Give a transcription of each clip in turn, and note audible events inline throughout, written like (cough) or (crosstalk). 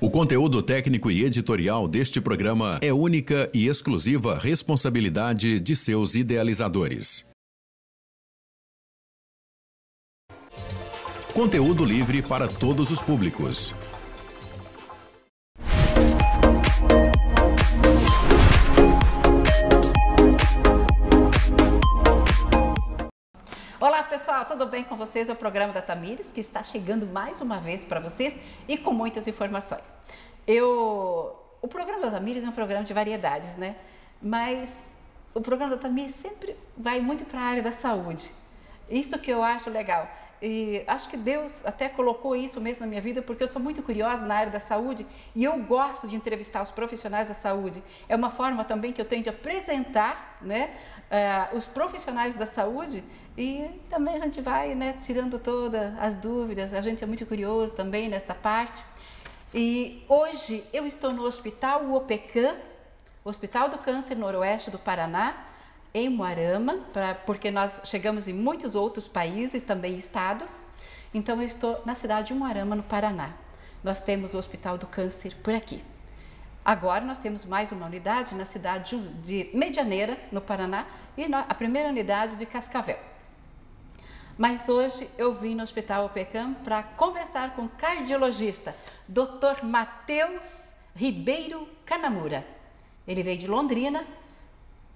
O conteúdo técnico e editorial deste programa é única e exclusiva responsabilidade de seus idealizadores. Conteúdo livre para todos os públicos. Olá pessoal, tudo bem com vocês? É o programa da Tamires que está chegando mais uma vez para vocês e com muitas informações. Eu, o programa da Tamires é um programa de variedades, né? Mas o programa da Tamires sempre vai muito para a área da saúde. Isso que eu acho legal. E acho que Deus até colocou isso mesmo na minha vida, porque eu sou muito curiosa na área da saúde e eu gosto de entrevistar os profissionais da saúde. É uma forma também que eu tenho de apresentar né, uh, os profissionais da saúde e também a gente vai né, tirando todas as dúvidas. A gente é muito curioso também nessa parte. E hoje eu estou no Hospital UOPECAM, Hospital do Câncer Noroeste do Paraná, em Moarama, pra, porque nós chegamos em muitos outros países, também estados. Então eu estou na cidade de Moarama, no Paraná. Nós temos o Hospital do Câncer por aqui. Agora nós temos mais uma unidade na cidade de Medianeira, no Paraná, e a primeira unidade de Cascavel. Mas hoje eu vim no Hospital OPECAM para conversar com o cardiologista, Dr. Matheus Ribeiro Canamura. Ele veio de Londrina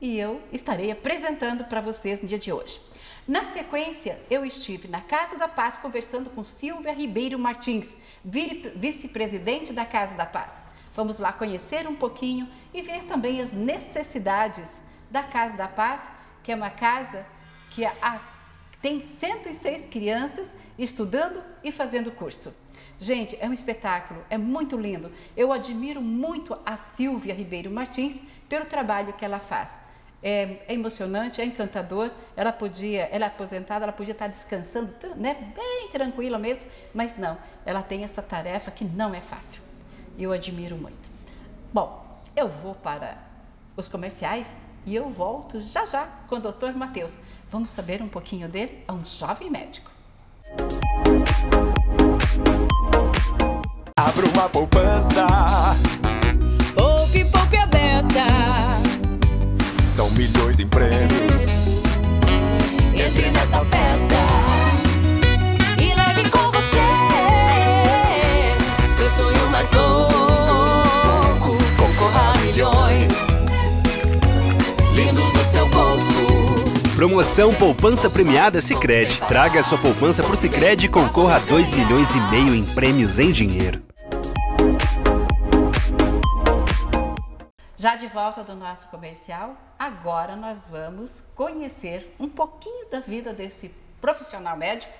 e eu estarei apresentando para vocês no dia de hoje. Na sequência, eu estive na Casa da Paz conversando com Silvia Ribeiro Martins, vice-presidente da Casa da Paz. Vamos lá conhecer um pouquinho e ver também as necessidades da Casa da Paz, que é uma casa que tem 106 crianças estudando e fazendo curso. Gente, é um espetáculo, é muito lindo. Eu admiro muito a Silvia Ribeiro Martins pelo trabalho que ela faz é, é, emocionante, é encantador. Ela podia, ela é aposentada, ela podia estar descansando, né, bem tranquila mesmo, mas não, ela tem essa tarefa que não é fácil. E eu admiro muito. Bom, eu vou para os comerciais e eu volto já já com o Dr. Matheus. Vamos saber um pouquinho dele, é um jovem médico. Abra uma poupança. Poupe, poupe a beça são milhões em prêmios. Entre nessa festa mais louco. Concorra a milhões lindos no seu bolso. Promoção Poupança Premiada Sicredi. Traga sua poupança pro Sicredi e concorra a 2 milhões e meio em prêmios em dinheiro. Já de volta do nosso comercial, agora nós vamos conhecer um pouquinho da vida desse profissional médico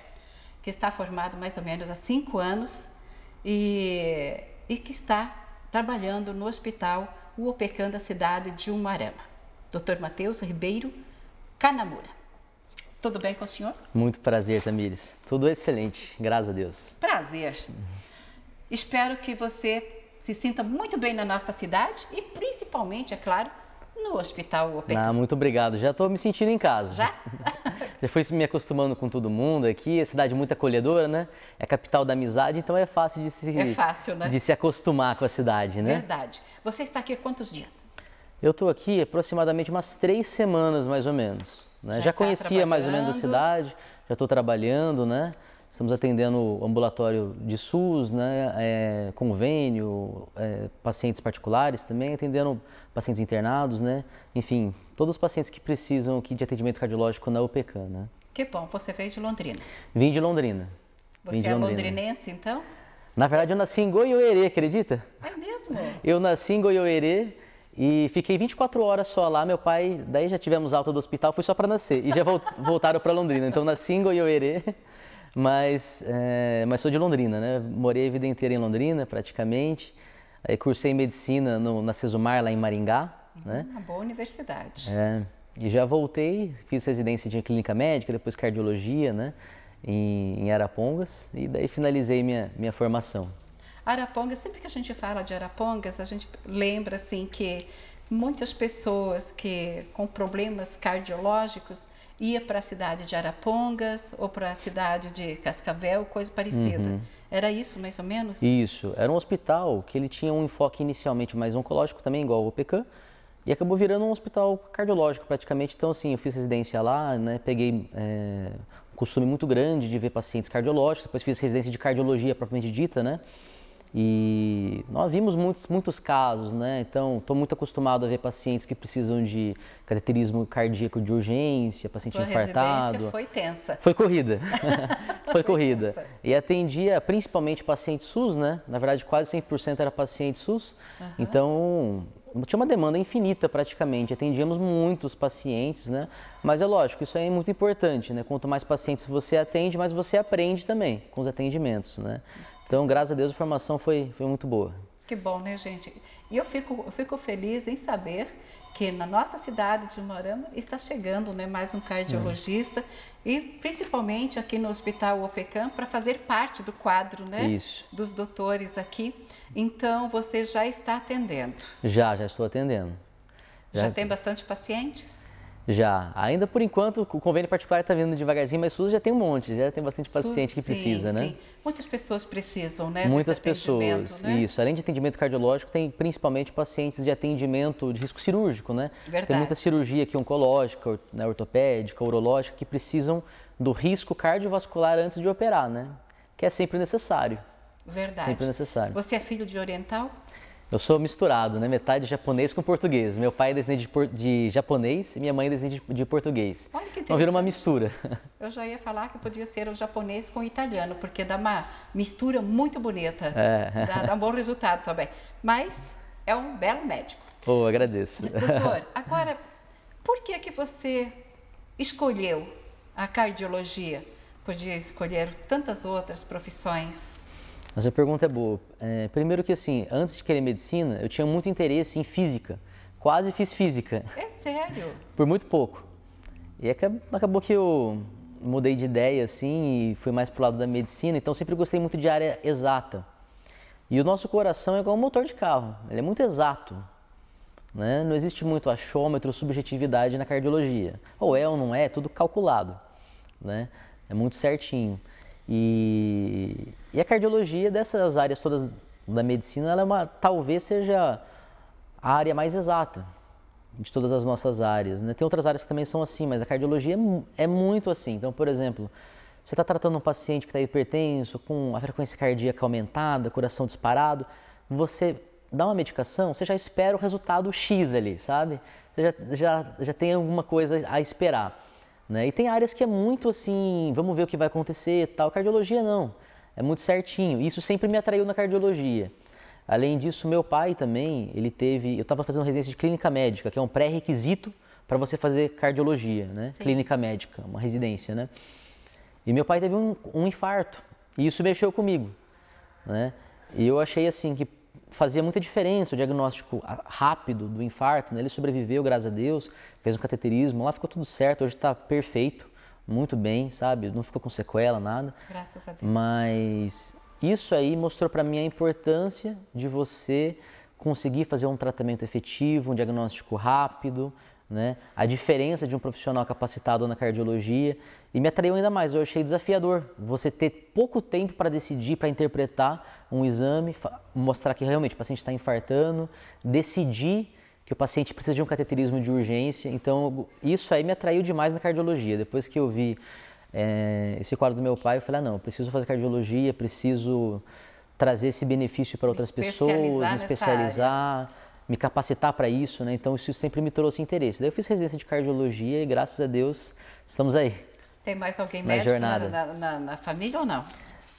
que está formado mais ou menos há cinco anos e, e que está trabalhando no hospital UOPECAM da cidade de Umarama. Dr. Matheus Ribeiro Canamura. Tudo bem com o senhor? Muito prazer, Tamires. Tudo excelente, graças a Deus. Prazer. Espero que você se sinta muito bem na nossa cidade e principalmente, é claro, no Hospital OPEC. Ah, muito obrigado. Já estou me sentindo em casa. Já? (laughs) Já fui me acostumando com todo mundo aqui. É cidade muito acolhedora, né? É capital da amizade, então é fácil de se, é fácil, né? de se acostumar com a cidade, né? Verdade. Você está aqui há quantos dias? Eu estou aqui aproximadamente umas três semanas, mais ou menos. Né? Já, já conhecia mais ou menos a cidade, já estou trabalhando, né? Estamos atendendo ambulatório de SUS, né, é, convênio, é, pacientes particulares também, atendendo pacientes internados, né, enfim, todos os pacientes que precisam aqui de atendimento cardiológico na UPCAM, né. Que bom, você veio de Londrina. Vim de Londrina. Você Vim de é Londrina. londrinense, então? Na verdade, eu nasci em Goiôerê, acredita? É mesmo? Eu nasci em Goiôerê e fiquei 24 horas só lá. Meu pai, daí já tivemos alta do hospital, fui só para nascer. E já (laughs) voltaram para Londrina. Então, nasci em Goiôerê mas, é, mas sou de Londrina, né? Morei a vida inteira em Londrina, praticamente. Aí cursei medicina no, na Cesumar, lá em Maringá. Uhum, né? Uma boa universidade. É, e já voltei, fiz residência de clínica médica, depois cardiologia, né? Em, em Arapongas, e daí finalizei minha, minha formação. Arapongas, sempre que a gente fala de Arapongas, a gente lembra assim que muitas pessoas que com problemas cardiológicos ia para a cidade de Arapongas ou para a cidade de Cascavel, coisa parecida. Uhum. Era isso, mais ou menos? Isso. Era um hospital que ele tinha um enfoque inicialmente mais oncológico também, igual o PK, e acabou virando um hospital cardiológico praticamente. Então, assim, eu fiz residência lá, né, peguei é, um costume muito grande de ver pacientes cardiológicos, depois fiz residência de cardiologia propriamente dita, né? E nós vimos muitos, muitos casos, né? Então, estou muito acostumado a ver pacientes que precisam de cateterismo cardíaco de urgência, paciente Tua infartado. foi tensa. Foi corrida. (laughs) foi, (laughs) foi corrida. Tensa. E atendia principalmente pacientes SUS, né? Na verdade, quase 100% era paciente SUS. Uhum. Então, tinha uma demanda infinita praticamente. Atendíamos muitos pacientes, né? Mas é lógico, isso aí é muito importante, né? Quanto mais pacientes você atende, mais você aprende também com os atendimentos, né? Então, graças a Deus, a formação foi, foi muito boa. Que bom, né, gente? E eu fico, eu fico feliz em saber que na nossa cidade de Morama está chegando né, mais um cardiologista e principalmente aqui no Hospital OPECAM para fazer parte do quadro né, Isso. dos doutores aqui. Então, você já está atendendo? Já, já estou atendendo. Já, já tem bastante pacientes? Já. Ainda por enquanto, o convênio particular está vindo devagarzinho, mas SUS já tem um monte, já tem bastante paciente que precisa, sim, né? Sim. Muitas pessoas precisam, né? Muitas pessoas, né? isso. Além de atendimento cardiológico, tem principalmente pacientes de atendimento de risco cirúrgico, né? Verdade. Tem muita cirurgia aqui oncológica, né, ortopédica, urológica, que precisam do risco cardiovascular antes de operar, né? Que é sempre necessário. Verdade. Sempre necessário. Você é filho de oriental? Eu sou misturado, né? Metade japonês com português. Meu pai é descendente de, de japonês e minha mãe é descendente de, de português. Olha que então vira uma mistura. (laughs) Eu já ia falar que podia ser o japonês com o italiano, porque dá uma mistura muito bonita. É. Dá, dá um bom resultado também. Mas é um belo médico. Oh, agradeço. (laughs) Doutor, agora, por que que você escolheu a cardiologia? Podia escolher tantas outras profissões. Essa pergunta é boa. É, primeiro que assim, antes de querer medicina, eu tinha muito interesse em física. Quase fiz física. É sério? (laughs) Por muito pouco. E acabou que eu mudei de ideia assim e fui mais pro lado da medicina, então sempre gostei muito de área exata. E o nosso coração é igual um motor de carro, ele é muito exato. Né? Não existe muito achômetro, subjetividade na cardiologia. Ou é ou não é, é tudo calculado. Né? É muito certinho. E, e a cardiologia dessas áreas todas da medicina, ela é uma, talvez seja a área mais exata de todas as nossas áreas. Né? Tem outras áreas que também são assim, mas a cardiologia é, é muito assim. Então, por exemplo, você está tratando um paciente que está hipertenso, com a frequência cardíaca aumentada, coração disparado, você dá uma medicação, você já espera o resultado X ali, sabe? Você já, já, já tem alguma coisa a esperar. Né? E tem áreas que é muito assim, vamos ver o que vai acontecer tal. Cardiologia não, é muito certinho. Isso sempre me atraiu na cardiologia. Além disso, meu pai também, ele teve, eu estava fazendo residência de clínica médica, que é um pré-requisito para você fazer cardiologia, né? Sim. Clínica médica, uma residência, né? E meu pai teve um, um infarto e isso mexeu comigo, né? E eu achei assim que fazia muita diferença o diagnóstico rápido do infarto. Né? Ele sobreviveu, graças a Deus, fez um cateterismo, lá ficou tudo certo, hoje está perfeito, muito bem, sabe? Não ficou com sequela, nada. Graças a Deus. Mas isso aí mostrou para mim a importância de você conseguir fazer um tratamento efetivo, um diagnóstico rápido, né? A diferença de um profissional capacitado na cardiologia e me atraiu ainda mais. Eu achei desafiador você ter pouco tempo para decidir, para interpretar um exame, mostrar que realmente o paciente está infartando, decidir que o paciente precisa de um cateterismo de urgência. Então, isso aí me atraiu demais na cardiologia. Depois que eu vi é, esse quadro do meu pai, eu falei: ah, não, preciso fazer cardiologia, preciso trazer esse benefício para outras pessoas, me especializar me capacitar para isso, né? Então isso sempre me trouxe interesse. Daí eu fiz residência de cardiologia e graças a Deus estamos aí. Tem mais alguém na médico jornada. Na, na, na, família ou não?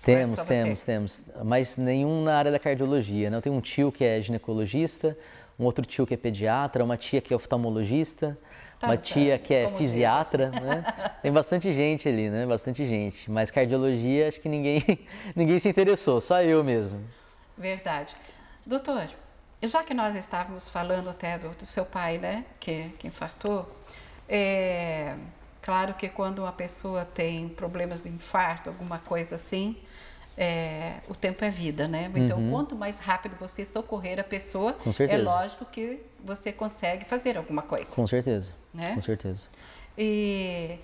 Temos, temos, temos. Mas nenhum na área da cardiologia. Né? Eu tenho um tio que é ginecologista, um outro tio que é pediatra, uma tia que é oftalmologista, tá uma tia que é fisiatra, (laughs) né? Tem bastante gente ali, né? Bastante gente. Mas cardiologia acho que ninguém, (laughs) ninguém se interessou, só eu mesmo. Verdade. Doutor, já que nós estávamos falando até do, do seu pai, né, que, que infartou, é claro que quando uma pessoa tem problemas de infarto, alguma coisa assim, é, o tempo é vida, né? Então, uhum. quanto mais rápido você socorrer a pessoa, é lógico que você consegue fazer alguma coisa. Com certeza. Né? Com certeza. E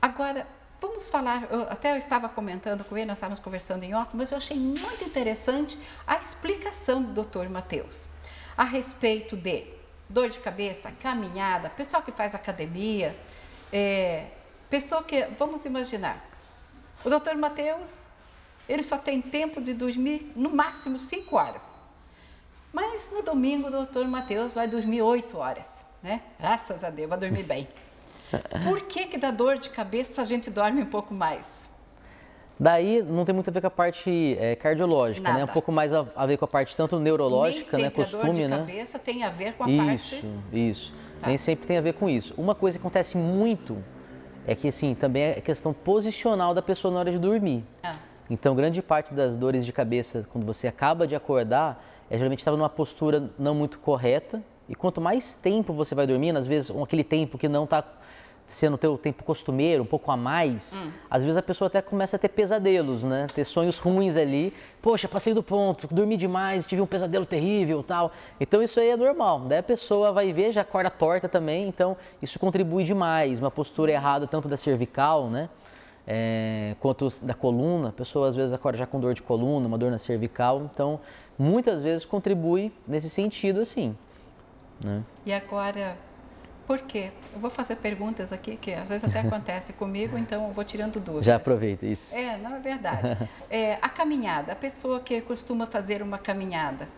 Agora, vamos falar, eu, até eu estava comentando com ele, nós estávamos conversando em off, mas eu achei muito interessante a explicação do Dr. Matheus a respeito de dor de cabeça, caminhada, pessoal que faz academia, é, pessoa que, vamos imaginar, o Dr. Matheus, ele só tem tempo de dormir no máximo 5 horas. Mas no domingo o doutor Matheus vai dormir 8 horas, né? Graças a Deus, vai dormir bem. Por que que dá dor de cabeça a gente dorme um pouco mais? Daí não tem muito a ver com a parte é, cardiológica, Nada. né? Um pouco mais a, a, ver com a parte tanto neurológica, né? Costume, a dor de né? cabeça tem a ver com a isso, parte. Isso, isso. Tá. Nem sempre tem a ver com isso. Uma coisa que acontece muito é que assim também é questão posicional da pessoa na hora de dormir. Ah. Então, grande parte das dores de cabeça quando você acaba de acordar é geralmente estava numa postura não muito correta. E quanto mais tempo você vai dormindo, às vezes aquele tempo que não está sendo o teu tempo costumeiro, um pouco a mais, hum. às vezes a pessoa até começa a ter pesadelos, né? Ter sonhos ruins ali. Poxa, passei do ponto, dormi demais, tive um pesadelo terrível tal. Então isso aí é normal. Daí a pessoa vai ver, já acorda torta também, então isso contribui demais. Uma postura errada tanto da cervical, né? É, quanto da coluna, a pessoa às vezes acorda já com dor de coluna, uma dor na cervical, então muitas vezes contribui nesse sentido assim. Né? E agora, por quê? Eu vou fazer perguntas aqui que às vezes até (laughs) acontece comigo, então eu vou tirando dúvidas. Já aproveita isso. É, não é verdade. (laughs) É, a caminhada, a pessoa que costuma fazer uma caminhada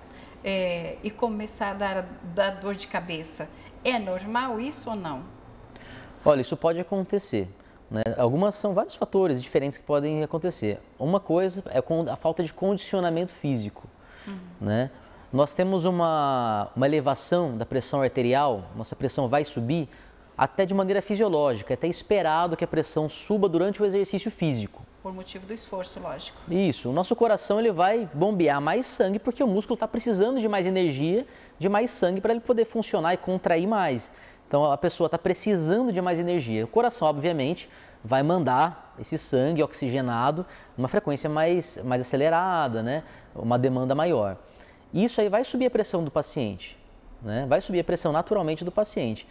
é, e começar a dar, dar dor de cabeça, é normal isso ou não? Olha, isso pode acontecer. Né? Algumas são vários fatores diferentes que podem acontecer. Uma coisa é a falta de condicionamento físico. Uhum. Né? Nós temos uma, uma elevação da pressão arterial, nossa pressão vai subir até de maneira fisiológica, é até esperado que a pressão suba durante o exercício físico. Por motivo do esforço, lógico. Isso, o nosso coração ele vai bombear mais sangue porque o músculo está precisando de mais energia, de mais sangue para ele poder funcionar e contrair mais. Então a pessoa está precisando de mais energia. O coração, obviamente, vai mandar esse sangue oxigenado numa frequência mais, mais acelerada, né? uma demanda maior. Isso aí vai subir a pressão do paciente, né? vai subir a pressão naturalmente do paciente.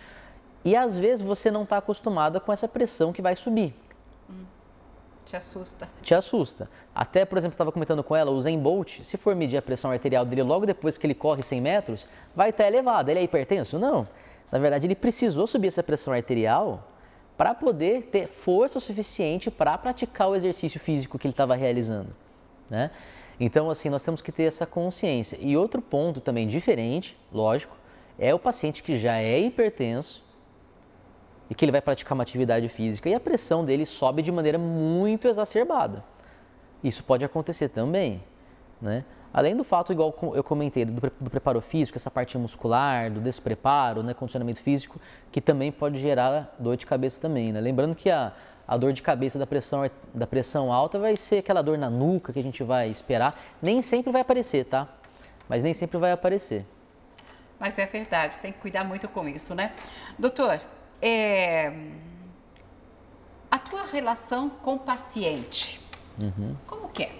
E às vezes você não está acostumada com essa pressão que vai subir. Hum, te assusta. Te assusta. Até, por exemplo, estava comentando com ela, o Zen Bolt, se for medir a pressão arterial dele logo depois que ele corre 100 metros, vai estar elevada. Ele é hipertenso? Não. Na verdade, ele precisou subir essa pressão arterial para poder ter força suficiente para praticar o exercício físico que ele estava realizando. Né? Então, assim, nós temos que ter essa consciência. E outro ponto também diferente, lógico, é o paciente que já é hipertenso e que ele vai praticar uma atividade física e a pressão dele sobe de maneira muito exacerbada. Isso pode acontecer também, né? Além do fato, igual eu comentei, do, do preparo físico, essa parte muscular, do despreparo, né, condicionamento físico, que também pode gerar dor de cabeça também, né? Lembrando que a, a dor de cabeça da pressão, da pressão alta vai ser aquela dor na nuca que a gente vai esperar. Nem sempre vai aparecer, tá? Mas nem sempre vai aparecer. Mas é verdade, tem que cuidar muito com isso, né? Doutor, é... a tua relação com o paciente, uhum. como que é?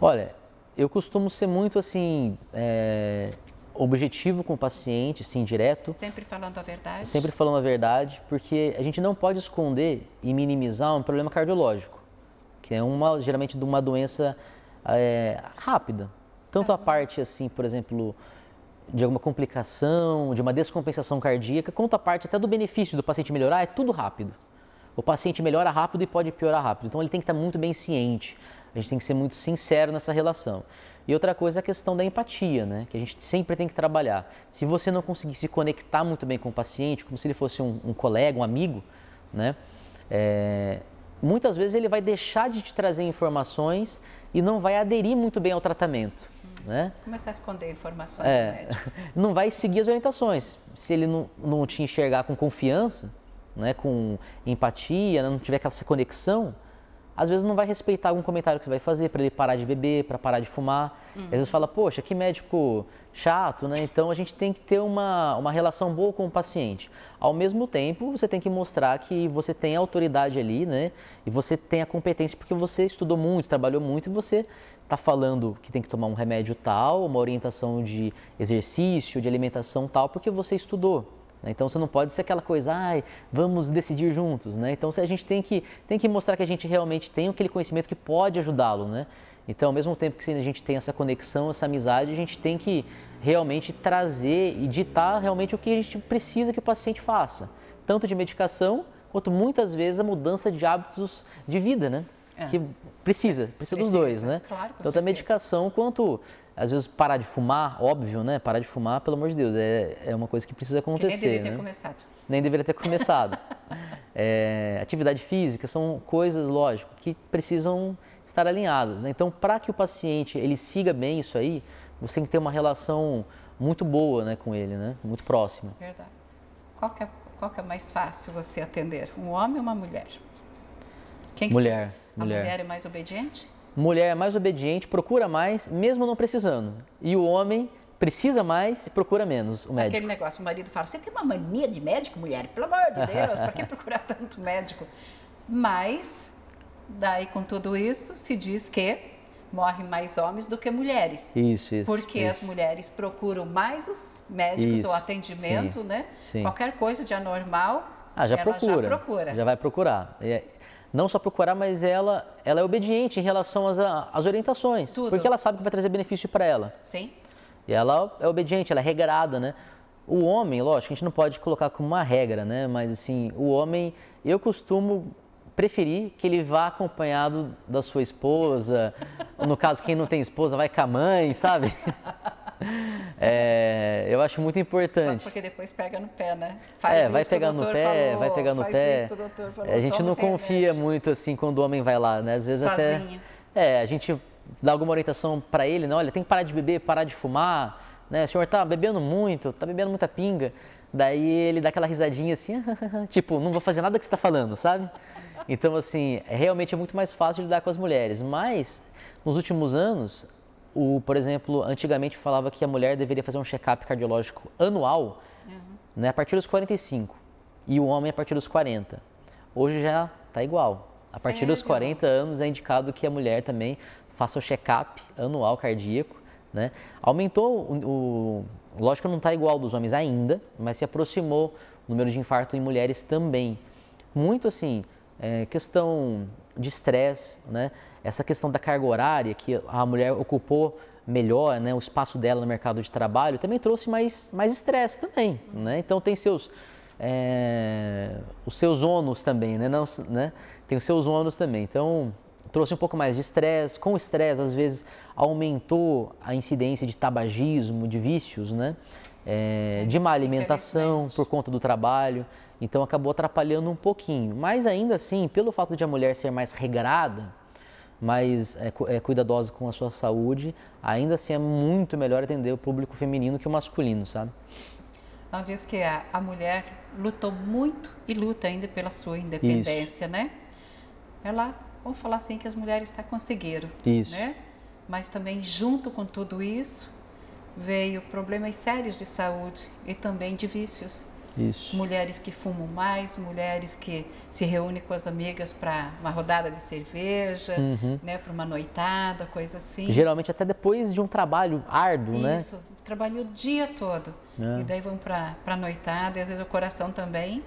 Olha, eu costumo ser muito assim, é objetivo com o paciente, sim, direto. Sempre falando a verdade. Sempre falando a verdade, porque a gente não pode esconder e minimizar um problema cardiológico, que é uma geralmente de uma doença é, rápida. Tanto a parte assim, por exemplo, de alguma complicação, de uma descompensação cardíaca, quanto a parte até do benefício do paciente melhorar, é tudo rápido. O paciente melhora rápido e pode piorar rápido. Então ele tem que estar muito bem ciente. A gente tem que ser muito sincero nessa relação. E outra coisa é a questão da empatia, né? Que a gente sempre tem que trabalhar. Se você não conseguir se conectar muito bem com o paciente, como se ele fosse um, um colega, um amigo, né? É, muitas vezes ele vai deixar de te trazer informações e não vai aderir muito bem ao tratamento. Hum, né? Começar a esconder informações é, do médico. (laughs) Não vai seguir as orientações. Se ele não, não te enxergar com confiança, né, com empatia, não tiver aquela conexão, às vezes não vai respeitar algum comentário que você vai fazer para ele parar de beber, para parar de fumar. Uhum. Às vezes fala, poxa, que médico chato, né? Então a gente tem que ter uma, uma relação boa com o paciente. Ao mesmo tempo, você tem que mostrar que você tem autoridade ali, né? E você tem a competência porque você estudou muito, trabalhou muito e você está falando que tem que tomar um remédio tal, uma orientação de exercício, de alimentação tal, porque você estudou. Né? Então você não pode ser aquela coisa, ai, vamos decidir juntos, né? Então a gente tem que, tem que mostrar que a gente realmente tem aquele conhecimento que pode ajudá-lo, né? Então, ao mesmo tempo que a gente tem essa conexão, essa amizade, a gente tem que realmente trazer e ditar realmente o que a gente precisa que o paciente faça, tanto de medicação quanto muitas vezes a mudança de hábitos de vida, né? É. Que precisa, precisa, dos dois, né? Claro, Tanto a medicação quanto às vezes parar de fumar, óbvio, né? Parar de fumar, pelo amor de Deus, é, é uma coisa que precisa acontecer. Que nem deveria né? ter começado. Nem deveria ter começado. (laughs) é, atividade física são coisas, lógico, que precisam estar alinhadas. Né? Então, para que o paciente ele siga bem isso aí, você tem que ter uma relação muito boa né, com ele, né? muito próxima. Verdade. Qual que, é, qual que é mais fácil você atender, um homem ou uma mulher? Quem mulher. Que, a mulher. mulher é mais obediente? mulher é mais obediente, procura mais, mesmo não precisando. E o homem precisa mais e procura menos o médico. Aquele negócio, o marido fala, você tem uma mania de médico, mulher? Pelo amor de Deus, para que (laughs) procurar tanto médico? Mas, daí com tudo isso, se diz que morrem mais homens do que mulheres. Isso, isso. Porque isso. as mulheres procuram mais os médicos, isso, o atendimento, sim, né? Sim. Qualquer coisa de anormal, ah, já ela procura, já procura. Já vai procurar. Não só procurar, mas ela, ela é obediente em relação às, às orientações. Tudo. Porque ela sabe que vai trazer benefício para ela. Sim. E ela é obediente, ela é regrada, né? O homem, lógico, a gente não pode colocar como uma regra, né? Mas assim, o homem, eu costumo preferir que ele vá acompanhado da sua esposa. no caso, quem não tem esposa, vai com a mãe, sabe? (laughs) É, eu acho muito importante. Só porque depois pega no pé, né? Faz é, vai pegar no pé, falou, vai pegar no pé. Falou, a gente não confia remédio. muito assim quando o homem vai lá, né? Às vezes Sozinho. até. É, a gente dá alguma orientação para ele, né? Olha, tem que parar de beber, parar de fumar, né? O senhor tá bebendo muito, tá bebendo muita pinga. Daí ele dá aquela risadinha assim, (laughs) tipo, não vou fazer nada que você está falando, sabe? Então, assim, é, realmente é muito mais fácil lidar com as mulheres. Mas, nos últimos anos, o, por exemplo, antigamente falava que a mulher deveria fazer um check-up cardiológico anual uhum. né, a partir dos 45 e o homem a partir dos 40. Hoje já está igual. A partir Sério? dos 40 anos é indicado que a mulher também faça o check-up anual cardíaco. Né? Aumentou, o, o lógico que não está igual dos homens ainda, mas se aproximou o número de infarto em mulheres também. Muito assim, é, questão de estresse, né? Essa questão da carga horária, que a mulher ocupou melhor né, o espaço dela no mercado de trabalho, também trouxe mais estresse também. Né? Então tem seus, é, os seus ônus também, né? Não, né? tem os seus ônus também. Então trouxe um pouco mais de estresse. Com o estresse, às vezes, aumentou a incidência de tabagismo, de vícios, né? É, de má alimentação por conta do trabalho. Então acabou atrapalhando um pouquinho. Mas ainda assim, pelo fato de a mulher ser mais regrada, mais é, é, cuidadosa com a sua saúde, ainda assim é muito melhor atender o público feminino que o masculino, sabe? Então diz que a, a mulher lutou muito e luta ainda pela sua independência, Isso. né? Ela, vamos falar assim, que as mulheres está conseguiram, Isso. né? Mas também junto com tudo isso veio problemas sérios de saúde e também de vícios. Isso. Mulheres que fumam mais, mulheres que se reúnem com as amigas para uma rodada de cerveja, uhum. né, para uma noitada, coisa assim. Geralmente até depois de um trabalho árduo, Isso, né? Isso, trabalhou o dia todo. É. E daí vão para a noitada e às vezes o coração também,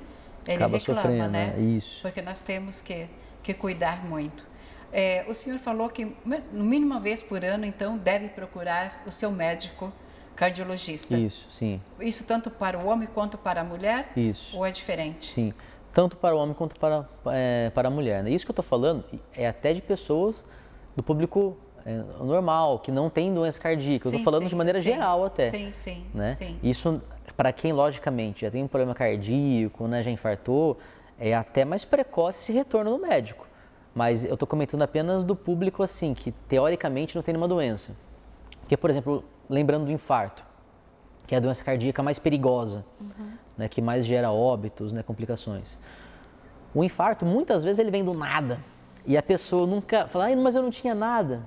ele Acaba reclama, né? né? Isso. Porque nós temos que, que cuidar muito. É, o senhor falou que no mínimo uma vez por ano, então, deve procurar o seu médico cardiologista. Isso, sim. Isso tanto para o homem quanto para a mulher? Isso. Ou é diferente? Sim, tanto para o homem quanto para, é, para a mulher. Né? Isso que eu estou falando é até de pessoas do público é, normal, que não tem doença cardíaca. eu estou falando sim, de maneira sim. geral até. Sim, sim, né? sim. Isso, para quem logicamente já tem um problema cardíaco, né, já infartou, é até mais precoce esse retorno no médico. Mas eu estou comentando apenas do público assim, que teoricamente não tem nenhuma doença. Porque, por exemplo, lembrando do infarto, que é a doença cardíaca mais perigosa, uhum. né, que mais gera óbitos, né, complicações. O infarto, muitas vezes, ele vem do nada. E a pessoa nunca fala, mas eu não tinha nada.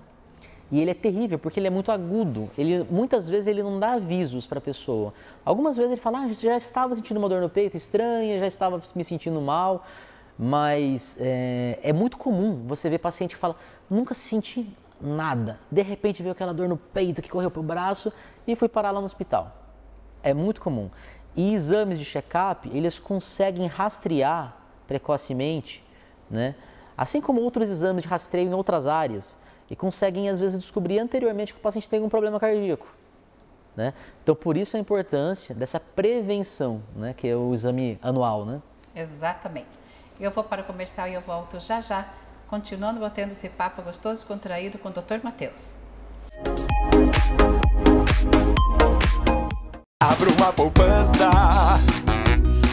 E ele é terrível, porque ele é muito agudo. Ele, muitas vezes ele não dá avisos para a pessoa. Algumas vezes ele fala, ah, já estava sentindo uma dor no peito estranha, já estava me sentindo mal. Mas é, é muito comum você ver paciente que fala, nunca senti nada. De repente veio aquela dor no peito que correu para o braço e fui parar lá no hospital. É muito comum. E exames de check-up, eles conseguem rastrear precocemente, né? Assim como outros exames de rastreio em outras áreas, e conseguem às vezes descobrir anteriormente que o paciente tem um problema cardíaco. Né? Então, por isso a importância dessa prevenção, né? que é o exame anual. Né? Exatamente. Eu vou para o comercial e eu volto já já, continuando batendo esse papo gostoso e contraído com o Dr. Matheus. Abra uma poupança.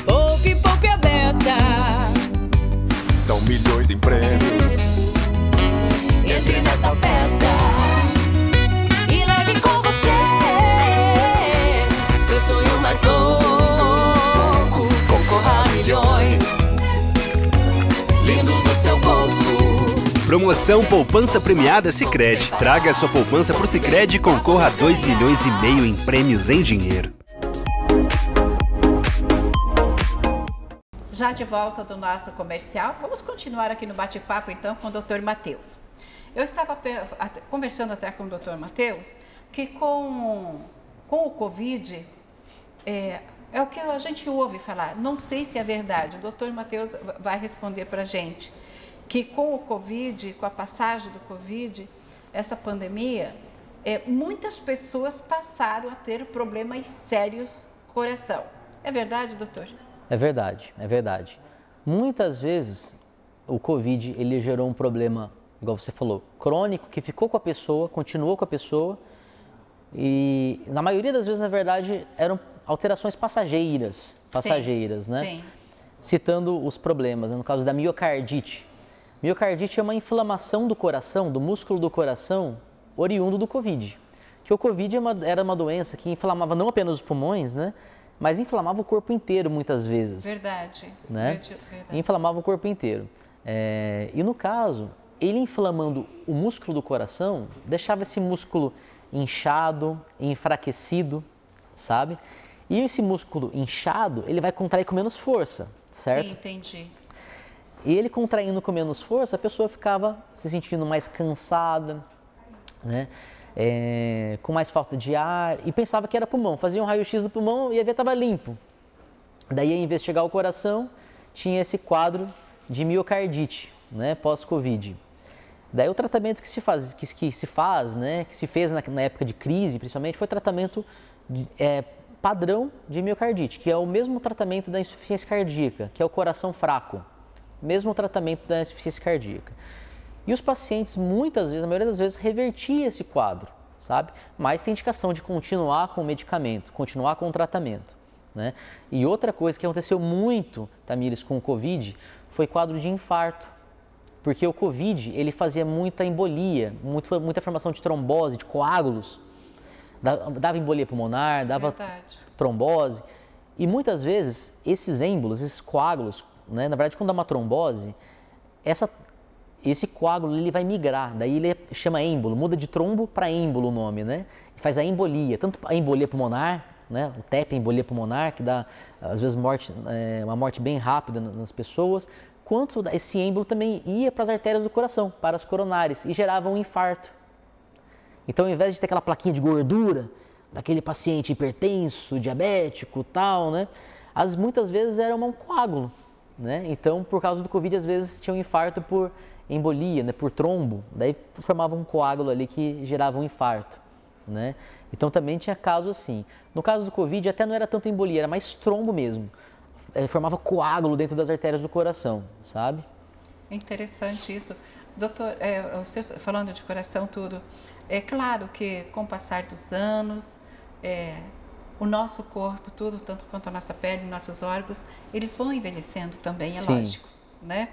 Poupe, poupe a beça. São milhões em prêmios. Entre nessa festa. Promoção Poupança Premiada Sicredi. Traga sua poupança pro Sicredi e concorra a 2 milhões e meio em prêmios em dinheiro. Já de volta do nosso comercial, vamos continuar aqui no bate-papo então com o Dr. Matheus. Eu estava conversando até com o Dr. Matheus que com, com o Covid, é, é o que a gente ouve falar, não sei se é verdade, o Dr. Matheus vai responder para a gente, que com o Covid, com a passagem do Covid, essa pandemia, é, muitas pessoas passaram a ter problemas sérios coração. É verdade, doutor? É verdade, é verdade. Muitas vezes o Covid ele gerou um problema, igual você falou, crônico, que ficou com a pessoa, continuou com a pessoa, e na maioria das vezes, na verdade, eram alterações passageiras, passageiras, sim, né? Sim. Citando os problemas, né? no caso da miocardite. Miocardite é uma inflamação do coração, do músculo do coração, oriundo do Covid. Que o Covid é era uma doença que inflamava não apenas os pulmões, né? mas inflamava o corpo inteiro muitas vezes. Verdade. Né? Verdade. Inflamava o corpo inteiro. É, e no caso, ele inflamando o músculo do coração, deixava esse músculo inchado, enfraquecido, sabe? E esse músculo inchado, ele vai contrair com menos força, certo? Sim, entendi. E ele contraindo com menos força, a pessoa ficava se sentindo mais cansada, né? é, com mais falta de ar e pensava que era pulmão. Fazia um raio-x do pulmão e ia ver estava limpo. Daí ia investigar o coração, tinha esse quadro de miocardite, né, pós-Covid. Daí o tratamento que se faz, que, que se faz, né, que se fez na, na época de crise, principalmente, foi tratamento de, é, padrão de miocardite, que é o mesmo tratamento da insuficiência cardíaca, que é o coração fraco. Mesmo tratamento da insuficiência cardíaca. E os pacientes, muitas vezes, a maioria das vezes, revertia esse quadro, sabe? Mas tem indicação de continuar com o medicamento, continuar com o tratamento. Né? E outra coisa que aconteceu muito, Tamires, com o Covid, foi quadro de infarto. Porque o Covid, ele fazia muita embolia, muito, muita formação de trombose, de coágulos. Dava embolia pulmonar, dava Verdade. trombose. E muitas vezes, esses êmbolos, esses coágulos, né, na verdade, quando dá uma trombose, essa, esse coágulo ele vai migrar, daí ele chama êmbolo, muda de trombo para êmbolo o nome, né? Faz a embolia, tanto a embolia pulmonar, né? O TEP, a embolia pulmonar, que dá às vezes morte, é, uma morte bem rápida nas pessoas, quanto esse êmbolo também ia para as artérias do coração, para as coronárias e gerava um infarto. Então, ao invés de ter aquela plaquinha de gordura daquele paciente hipertenso, diabético, tal, né? As muitas vezes era um coágulo, né? Então, por causa do Covid, às vezes tinha um infarto por embolia, né, por trombo, daí formava um coágulo ali que gerava um infarto, né? Então também tinha casos assim. No caso do Covid até não era tanto embolia, era mais trombo mesmo. É, formava coágulo dentro das artérias do coração, sabe? É interessante isso. Doutor, é, falando de coração tudo, é claro que com o passar dos anos, é, o nosso corpo, tudo, tanto quanto a nossa pele, nossos órgãos, eles vão envelhecendo também, é Sim. lógico, né?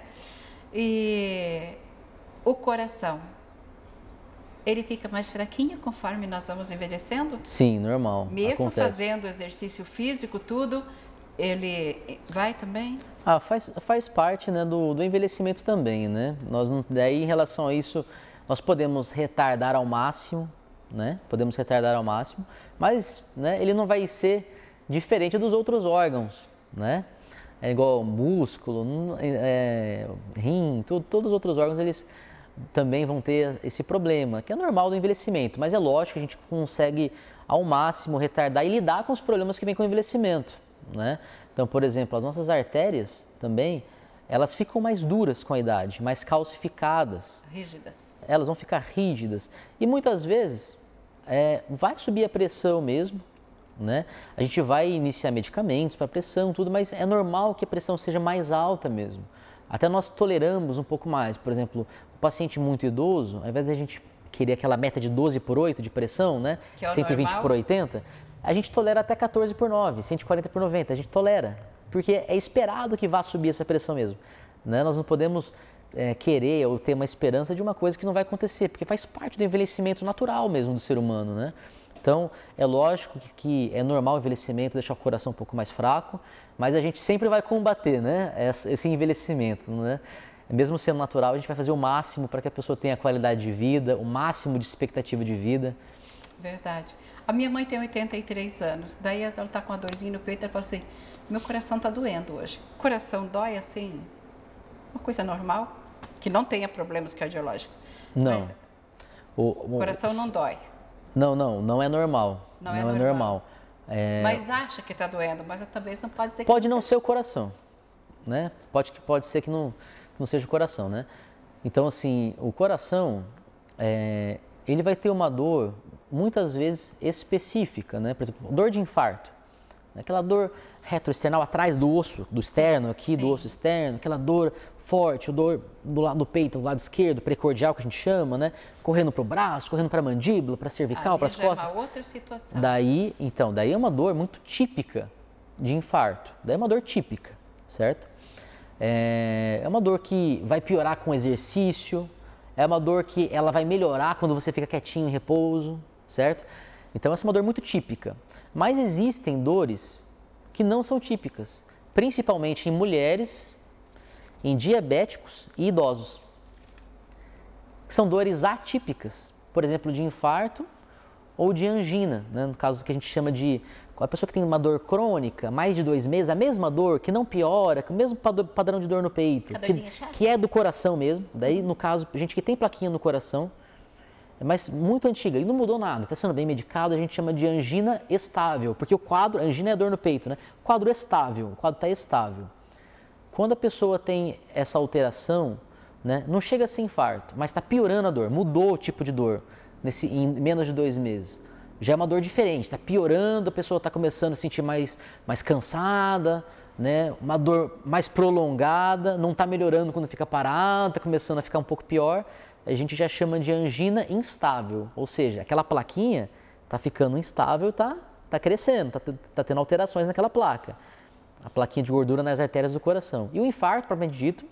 E o coração, ele fica mais fraquinho conforme nós vamos envelhecendo? Sim, normal. Mesmo acontece. fazendo exercício físico, tudo, ele vai também? Ah, faz, faz parte né, do, do envelhecimento também, né? Nós, daí, em relação a isso, nós podemos retardar ao máximo, né? Podemos retardar ao máximo, mas né, ele não vai ser diferente dos outros órgãos, né? é igual músculo, é, rim, tudo, todos os outros órgãos eles também vão ter esse problema, que é normal do envelhecimento, mas é lógico que a gente consegue ao máximo retardar e lidar com os problemas que vêm com o envelhecimento, né? Então, por exemplo, as nossas artérias também, elas ficam mais duras com a idade, mais calcificadas. Rígidas. Elas vão ficar rígidas. E muitas vezes é, vai subir a pressão mesmo, né? A gente vai iniciar medicamentos para pressão, tudo, mas é normal que a pressão seja mais alta mesmo. Até nós toleramos um pouco mais. Por exemplo, o paciente muito idoso, ao invés de a gente querer aquela meta de 12 por 8 de pressão, né? Que é o 120 normal. por 80, a gente tolera até 14 por 9, 140 por 90, a gente tolera. Porque é esperado que vá subir essa pressão mesmo. Né? Nós não podemos é, querer ou ter uma esperança de uma coisa que não vai acontecer, porque faz parte do envelhecimento natural mesmo do ser humano, né? Então, é lógico que, que é normal o envelhecimento deixar o coração um pouco mais fraco, mas a gente sempre vai combater, né? Esse envelhecimento, né? Mesmo sendo natural, a gente vai fazer o máximo para que a pessoa tenha qualidade de vida, o máximo de expectativa de vida. Verdade. A minha mãe tem 83 anos, daí ela tá com uma dorzinha no peito, ela fala assim, meu coração tá doendo hoje. Coração dói assim, uma coisa normal, que não tenha problemas cardiológicos. Não. Mas O, o coração não dói. Não, não, não é normal. Não é é normal. normal. É, Mas acha que tá doendo, mas talvez não pode ser que Pode não ser o coração, né? Pode, pode ser que não, não seja o coração, né? Então, assim, o coração, é, ele vai ter uma dor, muitas vezes, específica, né? Por exemplo, dor de infarto. Aquela dor retroesternal atrás do osso, do externo aqui, do Sim. osso externo, aquela dor forte, o dor do lado do peito, do lado esquerdo, precordial que a gente chama, né? Correndo para o braço, correndo para a mandíbula, para a cervical, para as já é costas. uma outra situação. Daí, então, daí é uma dor muito típica de infarto. Daí é uma dor típica, certo? É, é uma dor que vai piorar com exercício, é uma dor que ela vai melhorar quando você fica quietinho em repouso, certo? Então essa é uma dor muito típica. Mas existem dores que não são típicas, principalmente em mulheres, em diabéticos e idosos. São dores atípicas, por exemplo, de infarto ou de angina, né? no caso que a gente chama de a pessoa que tem uma dor crônica, mais de dois meses, a mesma dor, que não piora, com o mesmo padrão de dor no peito, que, chata. que é do coração mesmo. Daí, no caso, gente que tem plaquinha no coração, mas muito antiga e não mudou nada, está sendo bem medicado, a gente chama de angina estável, porque o quadro, angina é dor no peito, né? Quadro estável, o quadro está estável. Quando a pessoa tem essa alteração, né, não chega a ser infarto, mas está piorando a dor, mudou o tipo de dor nesse, em menos de dois meses. Já é uma dor diferente, está piorando, a pessoa está começando a se sentir mais, mais cansada, né, uma dor mais prolongada, não está melhorando quando fica parado, está começando a ficar um pouco pior. A gente já chama de angina instável, ou seja, aquela plaquinha está ficando instável, está tá crescendo, está tá tendo alterações naquela placa a plaquinha de gordura nas artérias do coração. E o infarto, propriamente dito,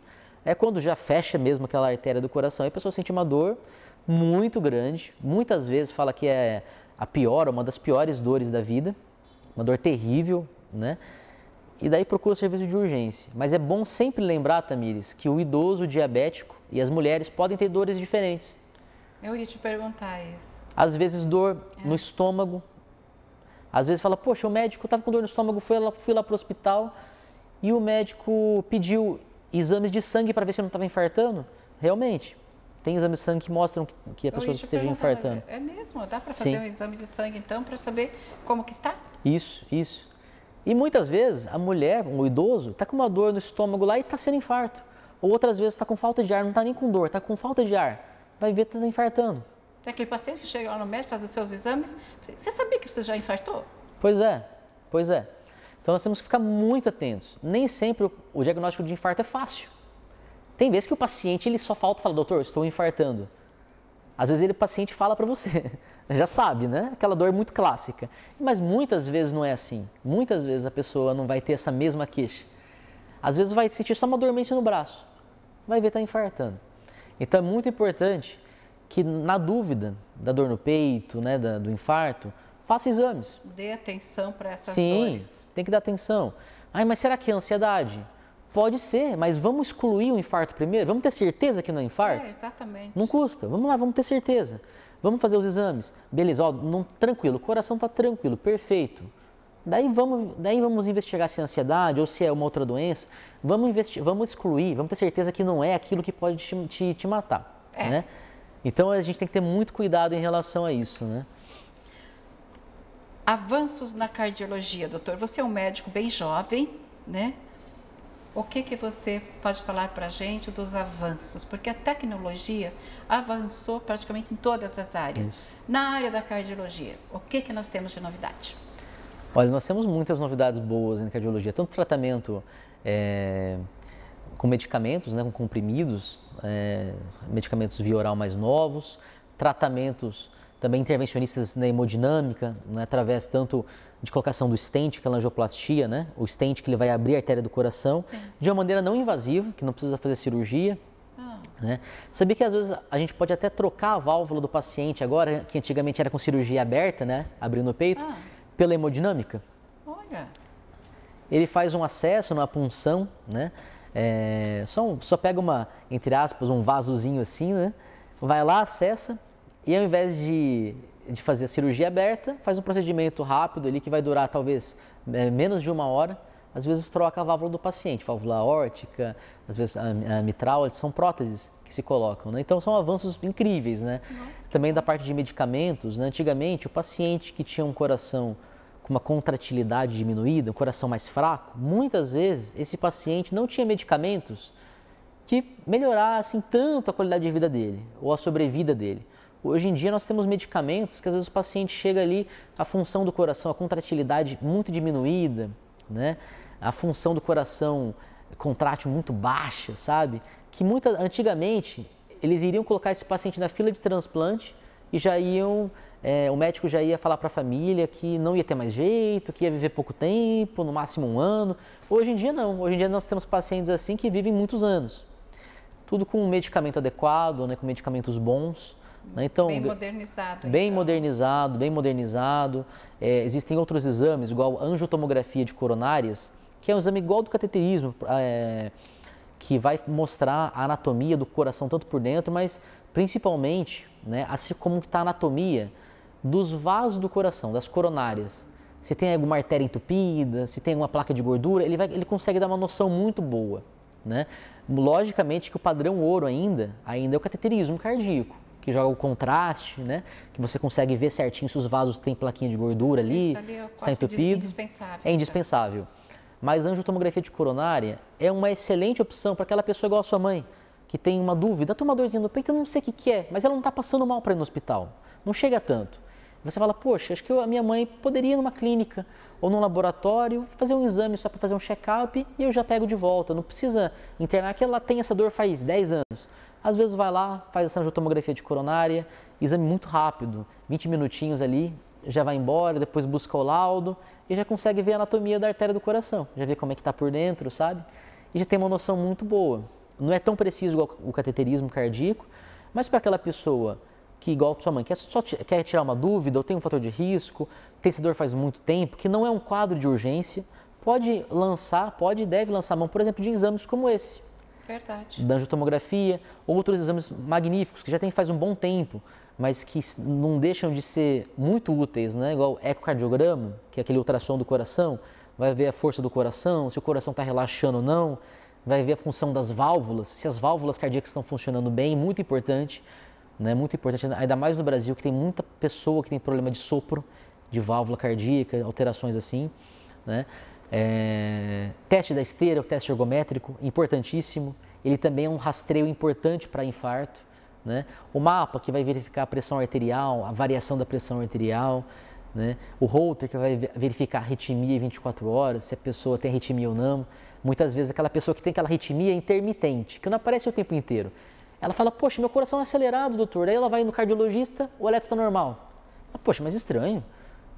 é quando já fecha mesmo aquela artéria do coração e a pessoa sente uma dor muito grande. Muitas vezes fala que é a pior, uma das piores dores da vida, uma dor terrível, né? E daí procura o serviço de urgência. Mas é bom sempre lembrar, Tamires, que o idoso o diabético e as mulheres podem ter dores diferentes. Eu ia te perguntar isso. Às vezes dor no estômago. Às vezes fala, poxa, o médico estava com dor no estômago, fui lá, fui lá para o hospital e o médico pediu exames de sangue para ver se eu não estava infartando. Realmente, tem exames de sangue que mostram que, que a pessoa esteja infartando. É mesmo? Dá para Sim. fazer um exame de sangue então para saber como que está? Isso, isso. E muitas vezes a mulher, o idoso, está com uma dor no estômago lá e está sendo infarto. Ou outras vezes está com falta de ar, não está nem com dor, está com falta de ar. Vai ver que está infartando. Tem aquele paciente que chega lá no médico, faz os seus exames. Você sabia que você já infartou? Pois é, pois é. Então nós temos que ficar muito atentos. Nem sempre o, diagnóstico de infarto é fácil. Tem vezes que o paciente ele só falta falar, doutor, estou infartando. Às vezes ele, o paciente fala para você, (laughs) já sabe, né? Aquela dor muito clássica. Mas muitas vezes não é assim. Muitas vezes a pessoa não vai ter essa mesma queixa. Às vezes vai sentir só uma dormência no braço. Vai ver que está infartando. Então é muito importante que na dúvida da dor no peito, né, da- do infarto, faça exames. Dê atenção para essas Sim, dores. tem que dar atenção. Ai, mas será que é ansiedade? Pode ser, mas vamos excluir o infarto primeiro? Vamos ter certeza que não é infarto? É, exatamente. Não custa. Vamos lá, vamos ter certeza. Vamos fazer os exames. Beleza, ó, não, tranquilo, o coração está tranquilo, perfeito. Daí vamos, daí vamos investigar se é ansiedade ou se é uma outra doença. Vamos, vamos excluir, vamos ter certeza que não é aquilo que pode te, te, te matar. É. Né? Então a gente tem que ter muito cuidado em relação a isso. Né? Avanços na cardiologia, doutor. Você é um médico bem jovem, né? O que, que você pode falar para a gente dos avanços? Porque a tecnologia avançou praticamente em todas as áreas. Isso. Na área da cardiologia, o que, que nós temos de novidade? Olha, nós temos muitas novidades boas em cardiologia. Tanto tratamento é, com medicamentos, né, com comprimidos, é, medicamentos via oral mais novos, tratamentos também intervencionistas na hemodinâmica, né, através tanto de colocação do stent, que é a angioplastia, né, o stent que ele vai abrir a artéria do coração, Sim. de uma maneira não invasiva, que não precisa fazer cirurgia. Ah. Né. Sabia que às vezes a gente pode até trocar a válvula do paciente agora, que antigamente era com cirurgia aberta, né, abrindo o peito, ah. pela hemodinâmica? Olha. Ele faz um acesso, uma punção, né, é, só, só pega uma, entre aspas, um vasozinho assim, né, vai lá, acessa, e ao invés de, de fazer a cirurgia aberta, faz um procedimento rápido ali que vai durar talvez é, menos de uma hora. Às vezes troca a válvula do paciente, válvula aórtica, às vezes a, a mitral, são próteses que se colocam. Né? Então são avanços incríveis, né? Nossa, Também da parte de medicamentos, né? antigamente o paciente que tinha um coração com uma contratilidade diminuída, um coração mais fraco, muitas vezes esse paciente não tinha medicamentos que melhorassem tanto a qualidade de vida dele ou a sobrevida dele. Hoje em dia nós temos medicamentos que às vezes o paciente chega ali, a função do coração, a contratilidade muito diminuída, né? A função do coração contrátil muito baixa, sabe? Que muita, antigamente eles iriam colocar esse paciente na fila de transplante e já iam, é, o médico já ia falar para a família que não ia ter mais jeito, que ia viver pouco tempo, no máximo um ano. Hoje em dia não, hoje em dia nós temos pacientes assim que vivem muitos anos. Tudo com um medicamento adequado, né, com medicamentos bons. Né? Então, bem modernizado. Bem então. modernizado, bem modernizado. É, existem outros exames, igual angiotomografia de coronárias, que é um exame igual do cateterismo, é, que vai mostrar a anatomia do coração tanto por dentro, mas principalmente, né, assim como está a anatomia dos vasos do coração, das coronárias. Se tem alguma artéria entupida, se tem alguma placa de gordura, ele, vai, ele consegue dar uma noção muito boa. Né? Logicamente que o padrão ouro ainda, ainda é o cateterismo cardíaco que joga o contraste, né? Que você consegue ver certinho se os vasos têm plaquinha de gordura ali, está entupido. Indispensável, é indispensável. Mas a angiotomografia de coronária é uma excelente opção para aquela pessoa igual a sua mãe, que tem uma dúvida, tem uma dorzinha no peito, eu não sei o que, que é, mas ela não está passando mal para ir no hospital. Não chega tanto. Você fala, poxa, acho que eu, a minha mãe poderia ir numa clínica ou num laboratório fazer um exame só para fazer um check-up e eu já pego de volta. Não precisa internar que ela tem essa dor faz 10 anos. Às vezes vai lá, faz essa angiotomografia de coronária, exame muito rápido, 20 minutinhos ali, já vai embora, depois busca o laudo e já consegue ver a anatomia da artéria do coração, já vê como é que está por dentro, sabe? E já tem uma noção muito boa. Não é tão preciso igual o cateterismo cardíaco, mas para aquela pessoa que, igual sua mãe, quer, só quer tirar uma dúvida ou tem um fator de risco, tem esse dor faz muito tempo, que não é um quadro de urgência, pode lançar, pode e deve lançar mão, por exemplo, de exames como esse. Verdade. Da angiotomografia, outros exames magníficos que já tem faz um bom tempo, mas que não deixam de ser muito úteis, né? Igual ecocardiograma, que é aquele ultrassom do coração, vai ver a força do coração, se o coração está relaxando ou não, vai ver a função das válvulas, se as válvulas cardíacas estão funcionando bem, muito importante, né? Muito importante, ainda mais no Brasil que tem muita pessoa que tem problema de sopro, de válvula cardíaca, alterações assim, né? É, teste da esteira, o teste ergométrico, importantíssimo. Ele também é um rastreio importante para infarto. Né? O mapa que vai verificar a pressão arterial, a variação da pressão arterial. Né? O Holter que vai verificar a arritmia em 24 horas, se a pessoa tem arritmia ou não. Muitas vezes aquela pessoa que tem aquela arritmia intermitente, que não aparece o tempo inteiro. Ela fala, poxa, meu coração é acelerado, doutor. Aí ela vai no cardiologista, o eletro está normal. Poxa, mas estranho.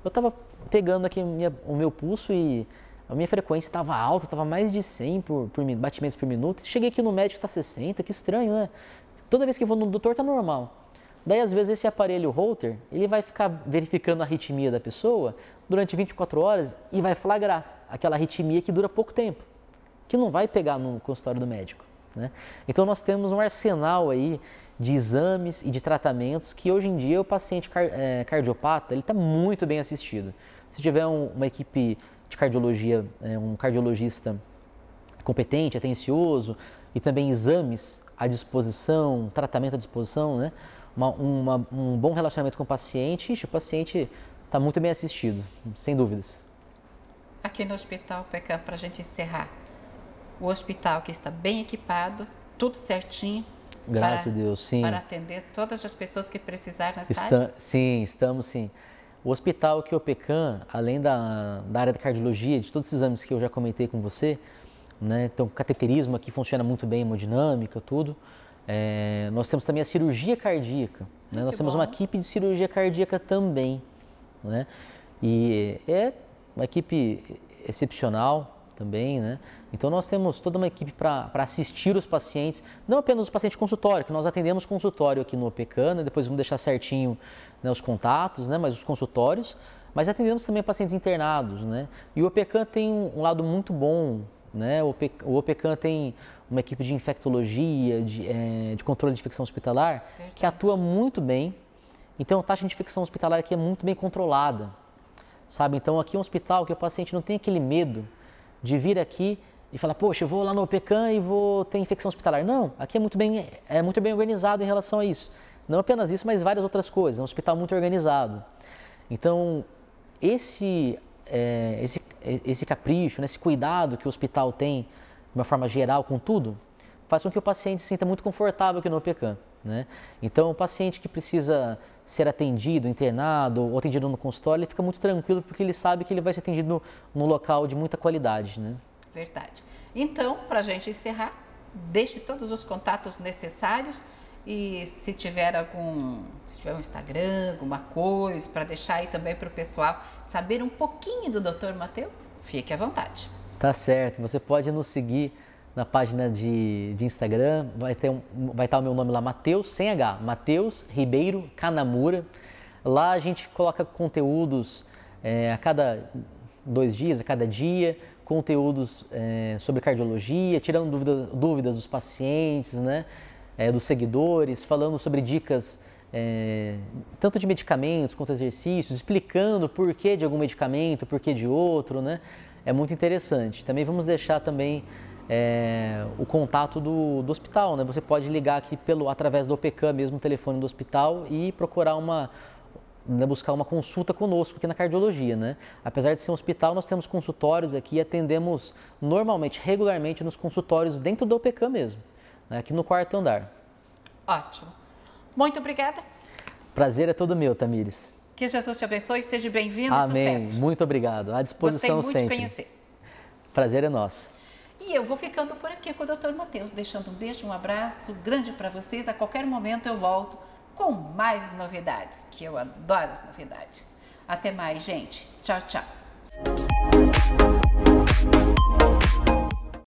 Eu estava pegando aqui minha, o meu pulso e a minha frequência estava alta, estava mais de 100 por, por, batimentos por minuto. Cheguei aqui no médico, está 60, que estranho, né? Toda vez que vou no doutor, está normal. Daí, às vezes, esse aparelho Holter, ele vai ficar verificando a arritmia da pessoa durante 24 horas e vai flagrar aquela arritmia que dura pouco tempo, que não vai pegar no consultório do médico. Né? Então, nós temos um arsenal aí de exames e de tratamentos que hoje em dia o paciente eh, cardiopata ele está muito bem assistido. Se tiver um, uma equipe de cardiologia, é, um cardiologista competente, atencioso e também exames à disposição, tratamento à disposição, né? Uma, uma, um bom relacionamento com o paciente, ixi, o paciente está muito bem assistido, sem dúvidas. Aqui no Hospital Pecam, para a gente encerrar, o hospital que está bem equipado, tudo certinho. Graças para, a Deus, sim. Para atender todas as pessoas que precisarem nessa Está, área? Sim, estamos sim. O hospital que o PECAM, além da, da área da cardiologia, de todos esses exames que eu já comentei com você, né, então cateterismo aqui funciona muito bem, hemodinâmica, tudo. É, nós temos também a cirurgia cardíaca. Né? Nós temos bom. uma equipe de cirurgia cardíaca também. Né? E é uma equipe excepcional também, né? Então nós temos toda uma equipe para assistir os pacientes, não apenas os pacientes de consultório, que nós atendemos consultório aqui no OPECAN, né? depois vamos deixar certinho né, os contatos, né? mas os consultórios, mas atendemos também pacientes internados, né? E o OPECAN tem um lado muito bom, né? O OPECAN tem uma equipe de infectologia, de, é, de controle de infecção hospitalar, Verdade. que atua muito bem. Então a taxa de infecção hospitalar aqui é muito bem controlada, sabe? Então aqui é um hospital que o paciente não tem aquele medo de vir aqui e falar, poxa, eu vou lá no OPECAM e vou ter infecção hospitalar. Não, aqui é muito bem, é muito bem organizado em relação a isso. Não apenas isso, mas várias outras coisas. É um hospital muito organizado. Então, esse, é, esse, esse capricho, né, esse cuidado que o hospital tem, de uma forma geral, com tudo, faz com que o paciente se sinta muito confortável aqui no OPECAM. Né? Então, o paciente que precisa ser atendido, internado ou atendido no consultório, ele fica muito tranquilo porque ele sabe que ele vai ser atendido num local de muita qualidade. Né? Verdade. Então, para a gente encerrar, deixe todos os contatos necessários e se tiver algum, se tiver um Instagram, alguma coisa, para deixar aí também para o pessoal saber um pouquinho do Dr. Matheus, fique à vontade. Tá certo, você pode nos seguir na página de, de Instagram, vai, ter um, vai estar o meu nome lá, Matheus, sem H, Matheus Ribeiro Canamura. Lá a gente coloca conteúdos é, a cada dois dias, a cada dia, conteúdos é, sobre cardiologia, tirando dúvida, dúvidas dos pacientes, né, é, dos seguidores, falando sobre dicas é, tanto de medicamentos quanto exercícios, explicando o porquê de algum medicamento, porquê de outro, né? É muito interessante. Também vamos deixar também é, o contato do, do, hospital, né? Você pode ligar aqui pelo através do OPCAM mesmo, o telefone do hospital e procurar uma né, buscar uma consulta conosco aqui na cardiologia, né? Apesar de ser um hospital, nós temos consultórios aqui e atendemos normalmente, regularmente nos consultórios dentro do OPCAM mesmo, né? aqui no quarto andar. Ótimo. Muito obrigada. Prazer é todo meu, Tamires. Que Jesus te abençoe, seja bem-vindo. Amém. Sucesso. Muito obrigado. À disposição Gostei muito sempre. de conhecer. Prazer é nosso. E eu vou ficando por aqui com o Dr. Matheus, deixando um beijo, um abraço grande para vocês. A qualquer momento eu volto com mais novidades, que eu adoro as novidades. Até mais, gente. Tchau, tchau.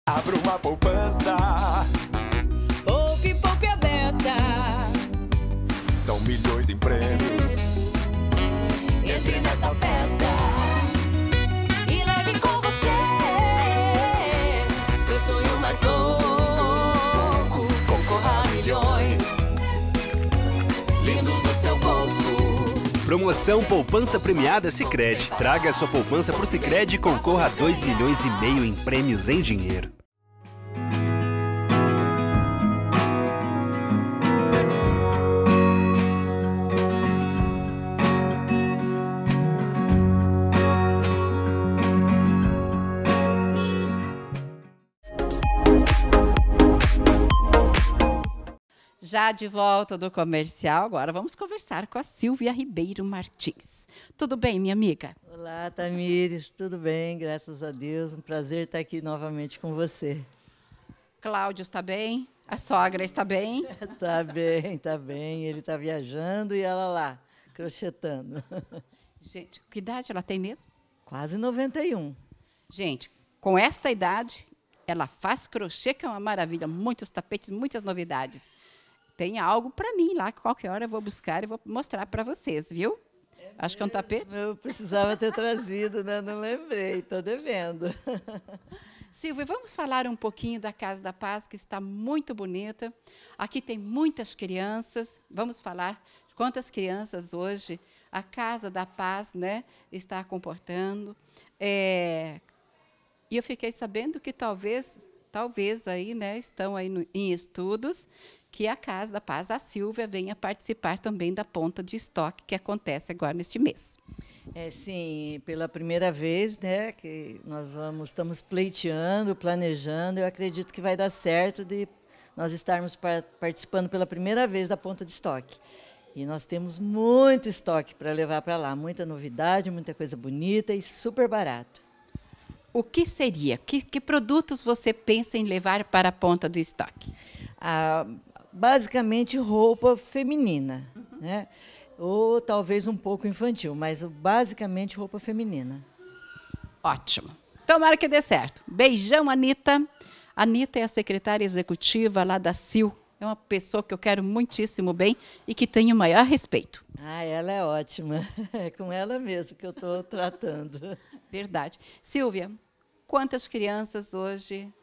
Abra uma poupança. Poupe, poupe a beça. São milhões em prêmios. Promoção Poupança Premiada Sicredi. Traga sua poupança pro Sicredi e concorra a 2 milhões e meio em prêmios em dinheiro. Já de volta do comercial, agora vamos conversar com a Silvia Ribeiro Martins. Tudo bem, minha amiga? Olá, Tamires, tudo bem? Graças a Deus, um prazer estar aqui novamente com você. Cláudio está bem? A sogra está bem? (laughs) Tá bem, tá bem. Ele está viajando e ela lá, crochetando. Gente, que idade ela tem mesmo? Quase 91. Gente, com esta idade, ela faz crochê, que é uma maravilha. Muitos tapetes, muitas novidades. Tem algo para mim lá, que qualquer hora eu vou buscar e vou mostrar para vocês, viu? Acho que é um tapete. Eu precisava ter trazido, né? Não lembrei, estou devendo. (laughs) Silvia, vamos falar um pouquinho da Casa da Paz, que está muito bonita. Aqui tem muitas crianças. Vamos falar de quantas crianças hoje a Casa da Paz né, está comportando. É, e eu fiquei sabendo que talvez, talvez aí, né, estão aí no, em estudos que a Casa da Paz, a Silvia, venha participar também da ponta de estoque que acontece agora neste mês. É, sim, pela primeira vez, né, que nós vamos, estamos pleiteando, planejando, eu acredito que vai dar certo de nós estarmos participando pela primeira vez da ponta de estoque. E nós temos muito estoque para levar para lá, muita novidade, muita coisa bonita e super barato. O que seria? Que, que produtos você pensa em levar para a ponta do estoque? Ah, basicamente roupa feminina, uhum. né? ou talvez um pouco infantil, mas basicamente roupa feminina. Ótimo. Tomara que dê certo. Beijão, Anitta. Anitta é a secretária executiva lá da CIL. É uma pessoa que eu quero muitíssimo bem e que tenho o maior respeito. Ah, ela é ótima. (laughs) É com ela mesmo que eu estou tratando. Verdade. Silvia, quantas crianças hoje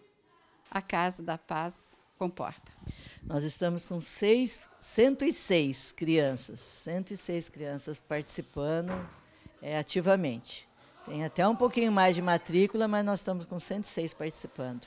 a Casa da Paz comporta? Nós estamos com seis, 106 crianças, 106 crianças participando é, ativamente. Tem até um pouquinho mais de matrícula, mas nós estamos com 106 participando.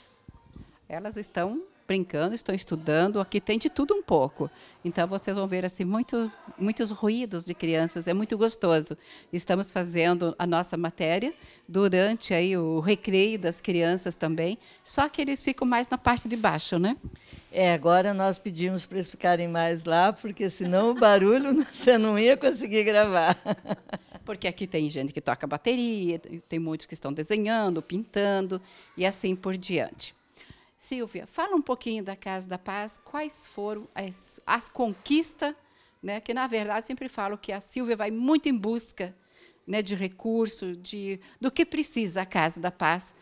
Elas estão brincando, estão estudando, aqui tem de tudo um pouco. Então vocês vão ver assim muito, muitos ruídos de crianças, é muito gostoso. Estamos fazendo a nossa matéria durante aí o recreio das crianças também, só que eles ficam mais na parte de baixo, né? É, agora nós pedimos para eles ficarem mais lá, porque senão o barulho (laughs) você não ia conseguir gravar. (laughs) Porque aqui tem gente que toca bateria, tem muitos que estão desenhando, pintando e assim por diante. Silvia, fala um pouquinho da Casa da Paz, quais foram as, as conquistas, né, que na verdade sempre falo que a Silvia vai muito em busca né, de recursos, de, do que precisa a Casa da Paz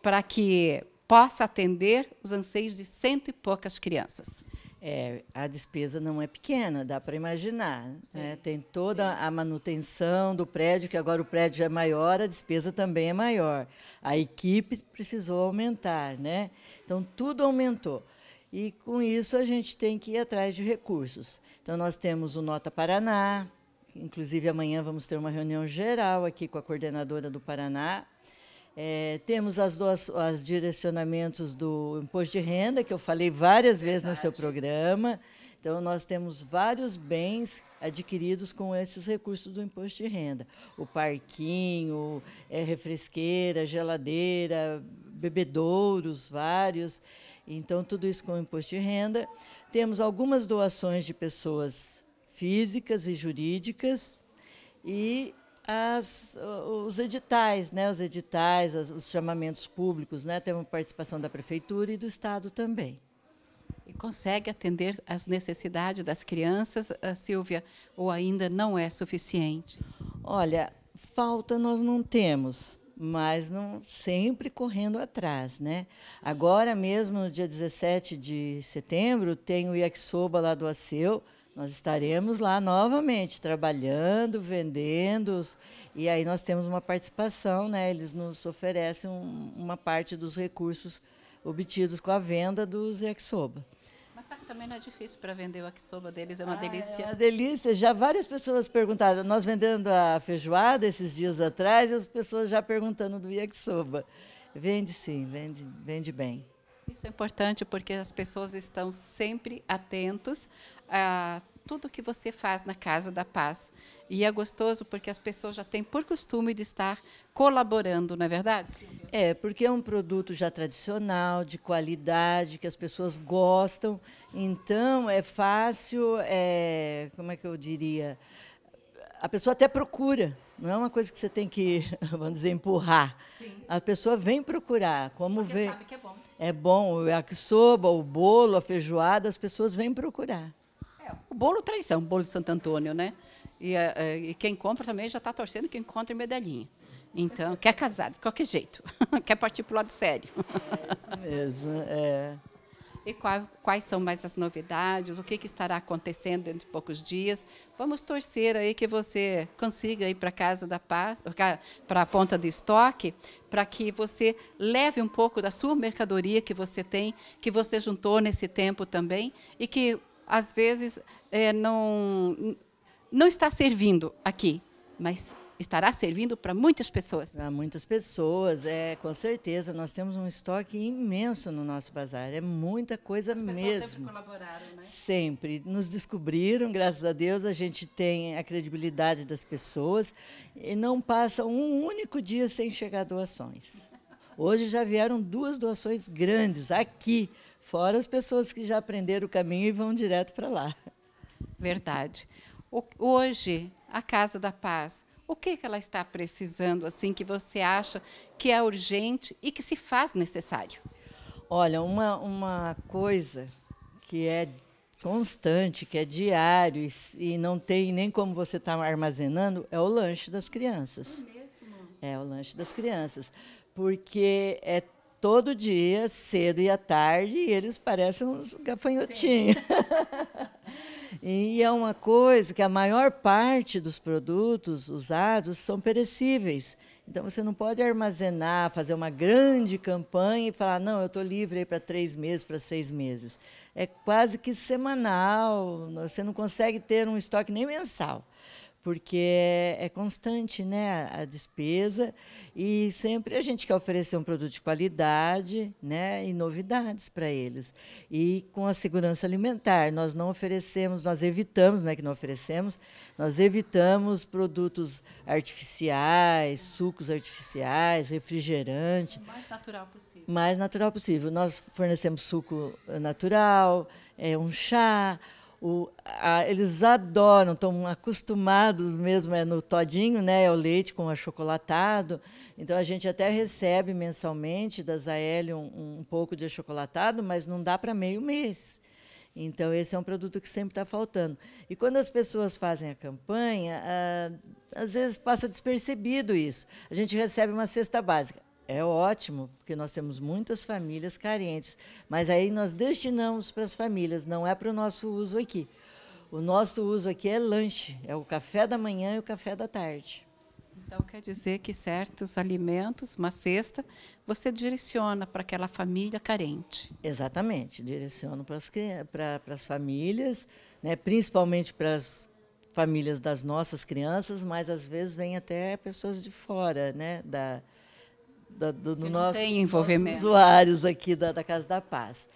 para que possa atender os anseios de cento e poucas crianças. É, a despesa não é pequena, dá para imaginar. Né? Tem toda Sim. a manutenção do prédio, que agora o prédio é maior, a despesa também é maior. A equipe precisou aumentar, né? Então tudo aumentou. E com isso a gente tem que ir atrás de recursos. Então nós temos o Nota Paraná, inclusive amanhã vamos ter uma reunião geral aqui com a coordenadora do Paraná é, temos as duas, os direcionamentos do imposto de renda, que eu falei várias Verdade. vezes no seu programa. Então, nós temos vários bens adquiridos com esses recursos do imposto de renda. O parquinho, é, refresqueira, geladeira, bebedouros, vários. Então, tudo isso com o imposto de renda. Temos algumas doações de pessoas físicas e jurídicas e as, os editais, né, os editais, os chamamentos públicos, né, temos participação da prefeitura e do estado também. E consegue atender às necessidades das crianças, Silvia, ou ainda não é suficiente? Olha, falta nós não temos, mas não sempre correndo atrás, né? Agora mesmo no dia 17 de setembro tem o Yakisoba lá do Aceu, nós estaremos lá novamente trabalhando, vendendo, e aí nós temos uma participação, né? Eles nos oferecem um, uma parte dos recursos obtidos com a venda dos yakisoba. Mas sabe que também não é difícil para vender o yakisoba deles, é uma ah, delícia. É uma delícia. Já várias pessoas perguntaram, nós vendendo a feijoada esses dias atrás, e as pessoas já perguntando do yakisoba. Vende sim, vende, vende bem. Isso é importante porque as pessoas estão sempre atentos a tudo que você faz na Casa da Paz. E é gostoso porque as pessoas já têm por costume de estar colaborando, não é verdade? É, porque é um produto já tradicional, de qualidade, que as pessoas gostam. Então, é fácil, é, como é que eu diria? A pessoa até procura. Não é uma coisa que você tem que, (laughs) vamos dizer, empurrar. Sim. A pessoa vem procurar. Como porque vê. sabe que é bom. É bom. O yakisoba, o bolo, a feijoada, as pessoas vêm procurar. É, o bolo tradição, o bolo de Santo Antônio, né? E, é, é, e quem compra também já está torcendo que encontre medalhinha. Então, quer casar, de qualquer jeito. (laughs) quer partir para o lado sério. É isso mesmo, é. E qual, quais são mais as novidades? O que, que, estará acontecendo dentro de poucos dias? Vamos torcer aí que você consiga ir para Casa da Paz, para a ponta de estoque, para que você leve um pouco da sua mercadoria que você tem, que você juntou nesse tempo também, e que às vezes é, não, não está servindo aqui, mas estará servindo para muitas pessoas. Para muitas pessoas, é, com certeza. Nós temos um estoque imenso no nosso bazar. É muita coisa As mesmo. sempre colaboraram, né? Sempre. Nos descobriram, graças a Deus, a gente tem a credibilidade das pessoas e não passa um único dia sem chegar doações. Hoje já vieram duas doações grandes aqui, fora as pessoas que já aprenderam o caminho e vão direto para lá. Verdade. Hoje, a Casa da Paz, o que, que ela está precisando, assim, que você acha que é urgente e que se faz necessário? Olha, uma, uma coisa que é constante, que é diário e, não tem nem como você estar tá armazenando, é o lanche das crianças. É mesmo? É o lanche das crianças. Porque é todo dia, cedo e à tarde, e eles parecem uns gafanhotinhos. (laughs) e é uma coisa que a maior parte dos produtos usados são perecíveis. Então você não pode armazenar, fazer uma grande campanha e falar, não, eu estou livre para três meses, para seis meses. É quase que semanal, você não consegue ter um estoque nem mensal porque é, é, constante né, a, despesa e sempre a gente quer oferecer um produto de qualidade né, e novidades para eles. E com a segurança alimentar, nós não oferecemos, nós evitamos, não é que não oferecemos, nós evitamos produtos artificiais, sucos artificiais, refrigerante. O mais natural possível. Mais natural possível. Nós fornecemos suco natural, é, um chá, o, a, eles adoram, estão acostumados mesmo é no todinho, né? É o leite com achocolatado. Então a gente até recebe mensalmente da Zael um, um pouco de achocolatado, mas não dá para meio mês. Então esse é um produto que sempre está faltando. E quando as pessoas fazem a campanha, ah, às vezes passa despercebido isso. A gente recebe uma cesta básica. É ótimo, porque nós temos muitas famílias carentes, mas aí nós destinamos para as famílias, não é para o nosso uso aqui. O nosso uso aqui é lanche, é o café da manhã e o café da tarde. Então quer dizer que certos alimentos, uma cesta, você direciona para aquela família carente. Exatamente, direciono para as, para, para as famílias, né, principalmente para as famílias das nossas crianças, mas às vezes vem até pessoas de fora, né, da, da, do, do nosso, nossos usuários aqui da, da Casa da Paz.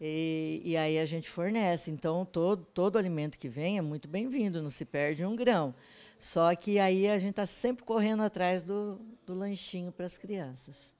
E, e, aí a gente fornece. Então, todo, todo alimento que vem é muito bem-vindo, não se perde um grão. Só que aí a gente está sempre correndo atrás do, do lanchinho para as crianças.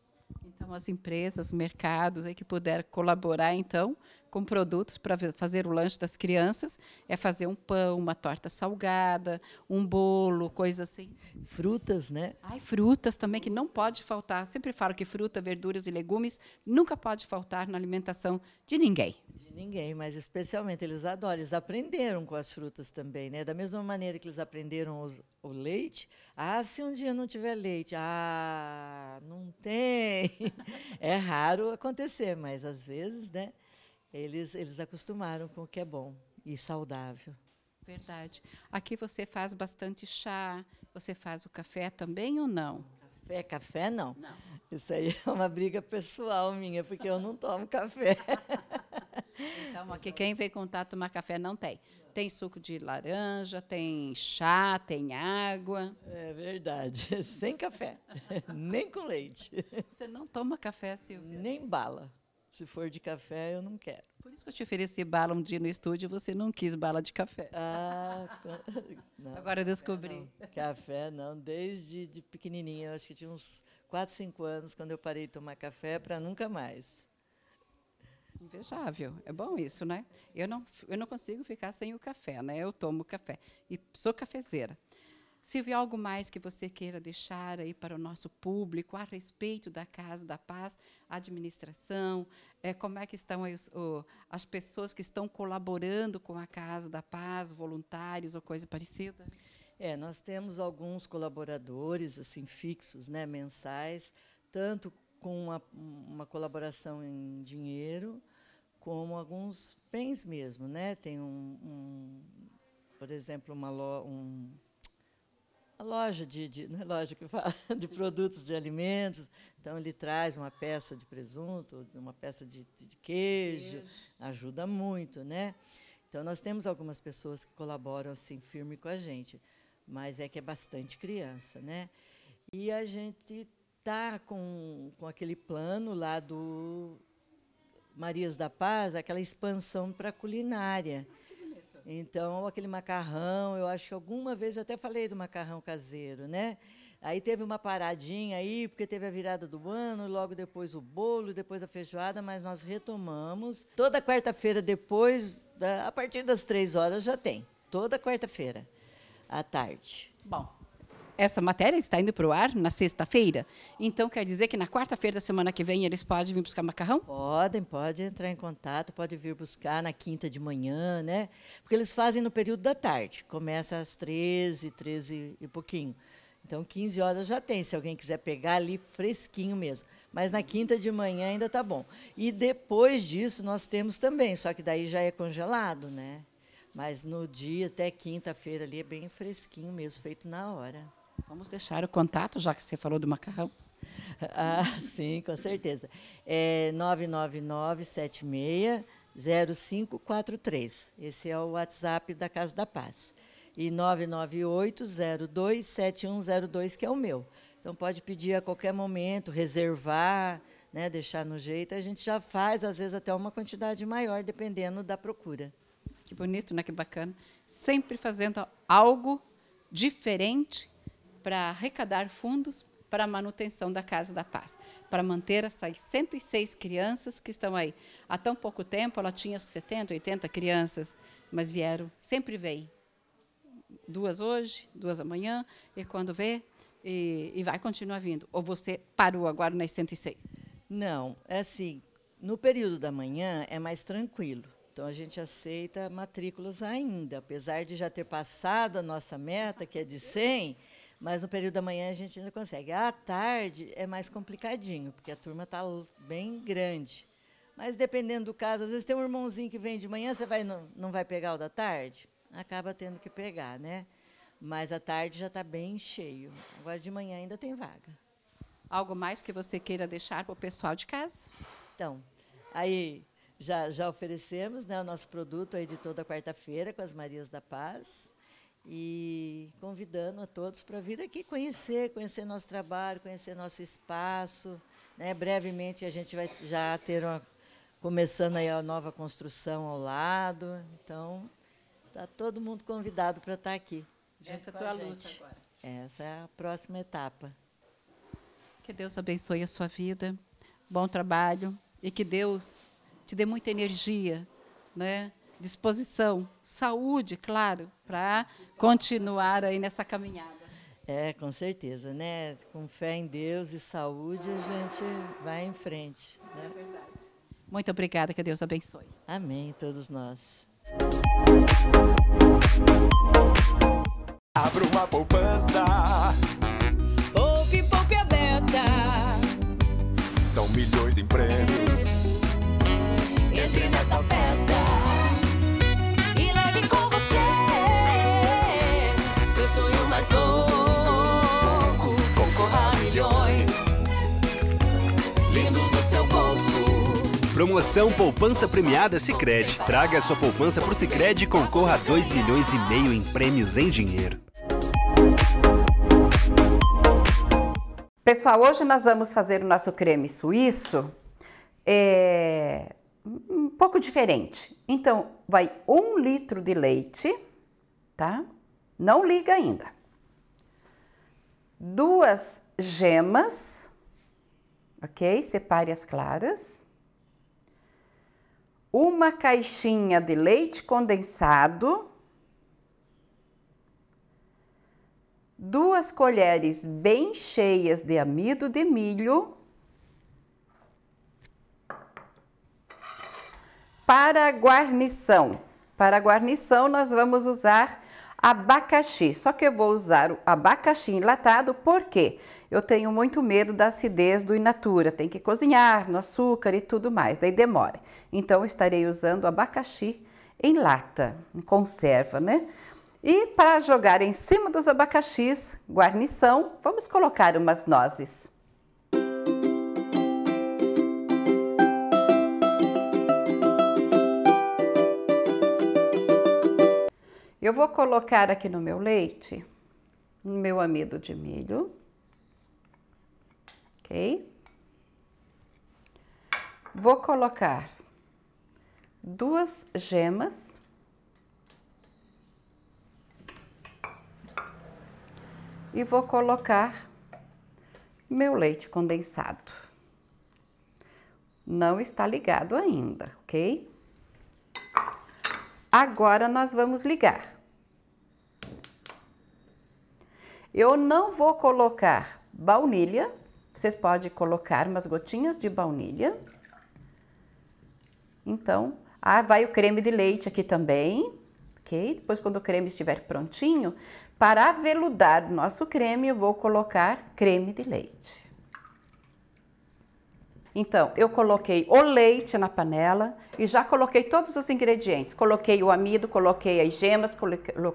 Então, as empresas, mercados aí que puder colaborar, então, com produtos para fazer o lanche das crianças, é fazer um pão, uma torta salgada, um bolo, coisa assim. Frutas, né? Ai, frutas também, que não pode faltar. Sempre falo que fruta, verduras e legumes nunca pode faltar na alimentação de ninguém. De ninguém, mas especialmente eles adoram, eles aprenderam com as frutas também, né? Da mesma maneira que eles aprenderam os, o leite, ah, se um dia não tiver leite, ah, não tem. (laughs) É raro acontecer, mas às vezes, né? Eles, eles acostumaram com o que é bom e saudável. Verdade. Aqui você faz bastante chá, você faz o café também ou não? Café, café não. não. Isso aí é uma briga pessoal minha, porque eu não tomo café. então, aqui quem vem contar tomar café não tem. Tem suco de laranja, tem chá, tem água. É verdade. (laughs) Sem café. Nem com leite. Você não toma café, Silvia? Nem bala. Se for de café, eu não quero. Por isso que eu te ofereci bala um dia no estúdio e você não quis bala de café. Ah, (laughs) não, Agora eu descobri. Não, café não, desde de pequenininha. Acho que tinha uns 4, 5 anos quando eu parei de tomar café para nunca mais. Invejável. É bom isso, né? Eu não, eu não consigo ficar sem o café, né? Eu tomo café. E sou cafezeira. Silvia, algo mais que você queira deixar aí para o nosso público a respeito da Casa da Paz, administração, é, como é que estão os, o, as pessoas que estão colaborando com a Casa da Paz, voluntários ou coisa parecida? É, nós temos alguns colaboradores assim fixos, né, mensais, tanto com uma, uma colaboração em dinheiro, como alguns bens mesmo, né? Tem um, um por exemplo, uma lo, um a loja de, de é loja que fala, (laughs) de produtos de alimentos. Então ele traz uma peça de presunto, uma peça de, de queijo, queijo, ajuda muito, né? Então nós temos algumas pessoas que colaboram assim firme com a gente. mas é que é bastante criança, né? E a gente tá com, com aquele plano lá do Marias da Paz, aquela expansão para culinária. Então, aquele macarrão, eu acho que alguma vez eu até falei do macarrão caseiro, né? Aí teve uma paradinha aí, porque teve a virada do ano, logo depois o bolo, depois a feijoada, mas nós retomamos. Toda quarta-feira, depois, a partir das três horas, já tem. Toda quarta-feira, à tarde. Bom, essa matéria está indo para o ar na sexta-feira. Então, quer dizer que na quarta-feira da semana que vem eles podem vir buscar macarrão? Podem, pode entrar em contato, pode vir buscar na quinta de manhã, né? Porque eles fazem no período da tarde. Começa às 13, 13 e pouquinho. Então, 15 horas já tem, se alguém quiser pegar ali fresquinho mesmo. Mas na quinta de manhã ainda está bom. E depois disso nós temos também, só que daí já é congelado, né? Mas no dia, até quinta-feira ali, é bem fresquinho mesmo, feito na hora. Vamos deixar o contato, já que você falou do macarrão. (laughs) Ah, sim, com certeza. É 999-76-0543. Esse é o WhatsApp da Casa da Paz e 998-02-7102, que é o meu. Então, pode pedir a qualquer momento, reservar, né, deixar no jeito. A gente já faz, às vezes, até uma quantidade maior, dependendo da procura. Que bonito, né? Que bacana. Sempre fazendo algo diferente para arrecadar fundos para a manutenção da Casa da Paz, para manter essas 106 crianças que estão aí. Há tão pouco tempo, ela tinha 70, 80 crianças, mas vieram, sempre vêm duas hoje, duas amanhã, e quando vê, e, e vai continuar vindo. Ou você parou agora nas 106? Não, é assim, no período da manhã é mais tranquilo. Então a gente aceita matrículas ainda, apesar de já ter passado a nossa meta, que é de 100, mas no período da manhã a gente ainda consegue. À tarde é mais complicadinho, porque a turma está bem grande. Mas dependendo do caso, às vezes tem um irmãozinho que vem de manhã, você vai, não, não vai pegar o da tarde? acaba tendo que pegar, né? Mas à tarde já está bem cheio. Agora de manhã ainda tem vaga. Algo mais que você queira deixar para o pessoal de casa? Então, aí já, já oferecemos né, o nosso produto aí de toda quarta-feira com as Marias da Paz e convidando a todos para vir aqui conhecer, conhecer nosso trabalho, conhecer nosso espaço. Né? Brevemente a gente vai já ter uma, começando aí a nova construção ao lado. Então, Está todo mundo convidado para estar aqui. Essa é a tua luta agora. Essa é a próxima etapa. Que Deus abençoe a sua vida, bom trabalho e que Deus te dê muita energia, né? Disposição, saúde, claro, para continuar aí nessa caminhada. É, com certeza, né? Com fé em Deus e saúde, a gente vai em frente. Né? É verdade. Muito obrigada, que Deus abençoe. Amém, todos nós. Abra uma poupança. Poupe, poupe a beça. São milhões em prêmios. Entre nessa festa. Sonho mais louco. Concorra a milhões. Lindos no seu bolso. Promoção Poupança Premiada Sicredi. Traga sua poupança pro Sicredi e concorra a 2 milhões e meio em prêmios em dinheiro. Pessoal, hoje nós vamos fazer o nosso creme suíço é, um pouco diferente. Então, vai um litro de leite, tá? Não liga ainda. Duas gemas, ok? Separe as claras uma caixinha de leite condensado, duas colheres bem cheias de amido de milho, para guarnição. Para guarnição, nós vamos usar abacaxi. Só que eu vou usar o abacaxi enlatado, por quê? Eu tenho muito medo da acidez do inatura. Tem que cozinhar no açúcar e tudo mais, daí demora. Então, estarei usando abacaxi em lata, em conserva, né? E para jogar em cima dos abacaxis, guarnição, vamos colocar umas nozes. Eu vou colocar aqui no meu leite meu amido de milho. Ok? Vou colocar duas gemas. E vou colocar meu leite condensado. Não está ligado ainda, ok? Agora nós vamos ligar. Eu não vou colocar baunilha, vocês podem colocar umas gotinhas de baunilha. Então, ah, vai o creme de leite aqui também, ok? Depois, quando o creme estiver prontinho, para aveludar o nosso creme, eu vou colocar creme de leite. Então, eu coloquei o leite na panela e já coloquei todos os ingredientes. Coloquei o amido, coloquei as gemas,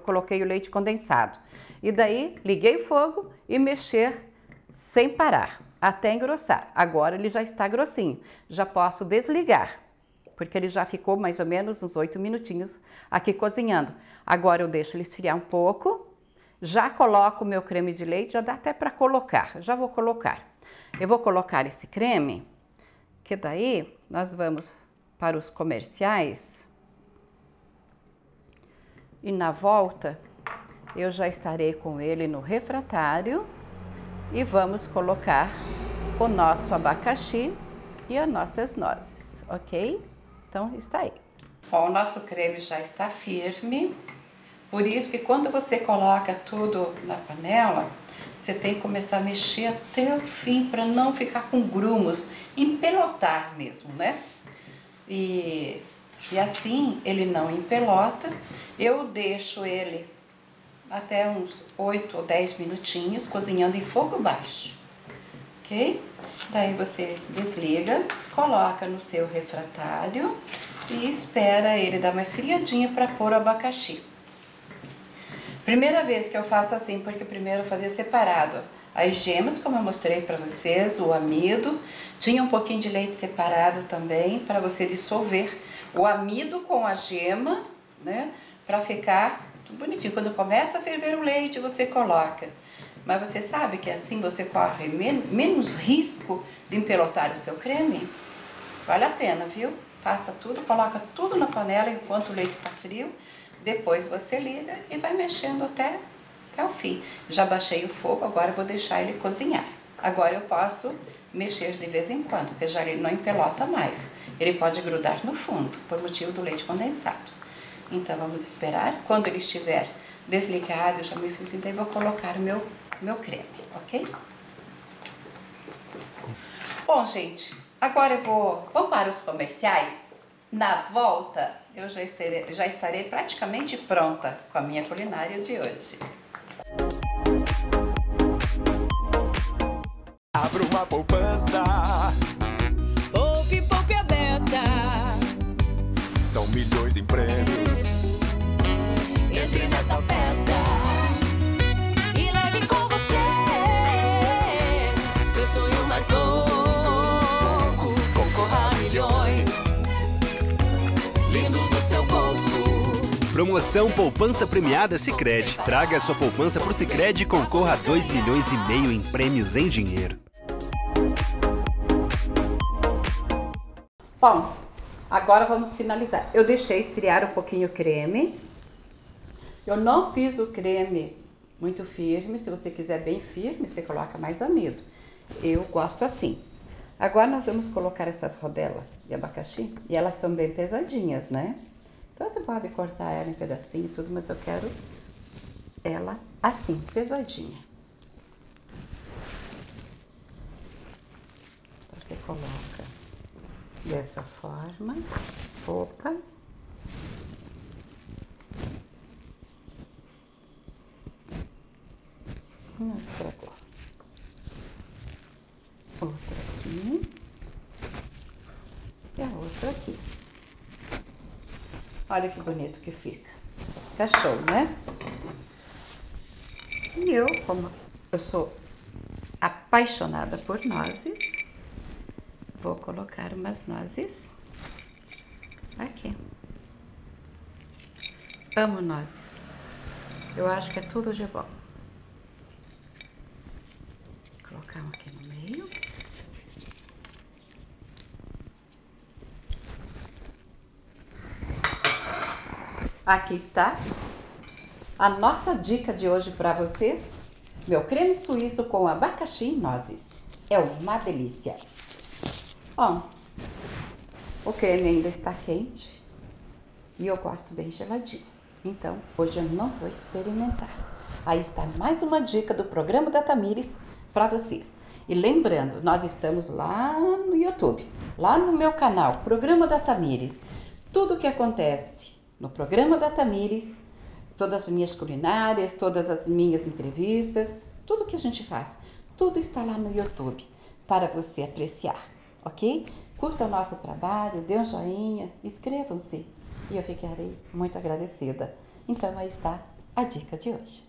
coloquei o leite condensado. E daí, liguei o fogo e mexer sem parar, até engrossar. Agora ele já está grossinho, já posso desligar, porque ele já ficou mais ou menos uns oito minutinhos aqui cozinhando. Agora eu deixo ele esfriar um pouco, já coloco o meu creme de leite, já dá até para colocar, já vou colocar. Eu vou colocar esse creme que daí nós vamos para os comerciais e na volta eu já estarei com ele no refratário e vamos colocar o nosso abacaxi e as nossas nozes, ok? Então está aí. O nosso creme já está firme, por isso que quando você coloca tudo na panela, você tem que começar a mexer até o fim para não ficar com grumos, empelotar mesmo, né? E, e assim ele não empelota. Eu deixo ele até uns 8 ou 10 minutinhos cozinhando em fogo baixo, ok? Daí você desliga, coloca no seu refratário e espera ele dar uma esfriadinha para pôr o abacaxi. Primeira vez que eu faço assim, porque primeiro eu fazia separado. As gemas, como eu mostrei para vocês, o amido, tinha um pouquinho de leite separado também para você dissolver o amido com a gema, né? Para ficar bonitinho. Quando começa a ferver o leite, você coloca. Mas você sabe que assim você corre men menos risco de empelotar o seu creme? Vale a pena, viu? Faça tudo, coloca tudo na panela enquanto o leite está frio depois você liga e vai mexendo até, até o fim. Já baixei o fogo, agora vou deixar ele cozinhar. Agora eu posso mexer de vez em quando, porque já ele não empelota mais. Ele pode grudar no fundo, por motivo do leite condensado. Então vamos esperar. Quando ele estiver desligado, eu já me fiz, então eu vou colocar o meu, meu creme, ok? Bom, gente, agora eu vou... Vamos para os comerciais? Na volta, eu já estarei, já estarei praticamente pronta com a minha culinária de hoje. Abra uma poupança. Poupe, poupe. São milhões em prêmios. Entre nessa festa. E leve com você seu sonho mais louco. Concorra a milhões. Lindos no seu bolso. Promoção Poupança Premiada Sicredi. Traga sua poupança pro Sicredi e concorra a 2 milhões e meio em prêmios em dinheiro. Bom, agora vamos finalizar. Eu deixei esfriar um pouquinho o creme. Eu não fiz o creme muito firme. Se você quiser bem firme, você coloca mais amido. Eu gosto assim. Agora nós vamos colocar essas rodelas de abacaxi e elas são bem pesadinhas, né? Então você pode cortar ela em pedacinho e tudo, mas eu quero ela assim, pesadinha. Você coloca dessa forma. Opa. Não. Outra aqui. E a outra aqui. Olha que bonito que fica. Tá show, né? E eu, como eu sou apaixonada por nozes, colocar umas nozes aqui. Amo nozes. Eu acho que é tudo de bom. colocar um aqui no meio. Aqui está a nossa dica de hoje para vocês. Meu creme suíço com abacaxi e nozes. É uma delícia. Ó, o creme ainda está quente e eu gosto bem geladinho. Então, hoje eu não vou experimentar. Aí está mais uma dica do programa da Tamires para vocês. E lembrando, nós estamos lá no YouTube, lá no meu canal, Programa da Tamires. Tudo o que acontece no programa da Tamires, todas as minhas culinárias, todas as minhas entrevistas, tudo que a gente faz, tudo está lá no YouTube para você apreciar, ok? Curta o nosso trabalho, dê um joinha, inscrevam-se e eu ficarei muito agradecida. Então aí está a dica de hoje.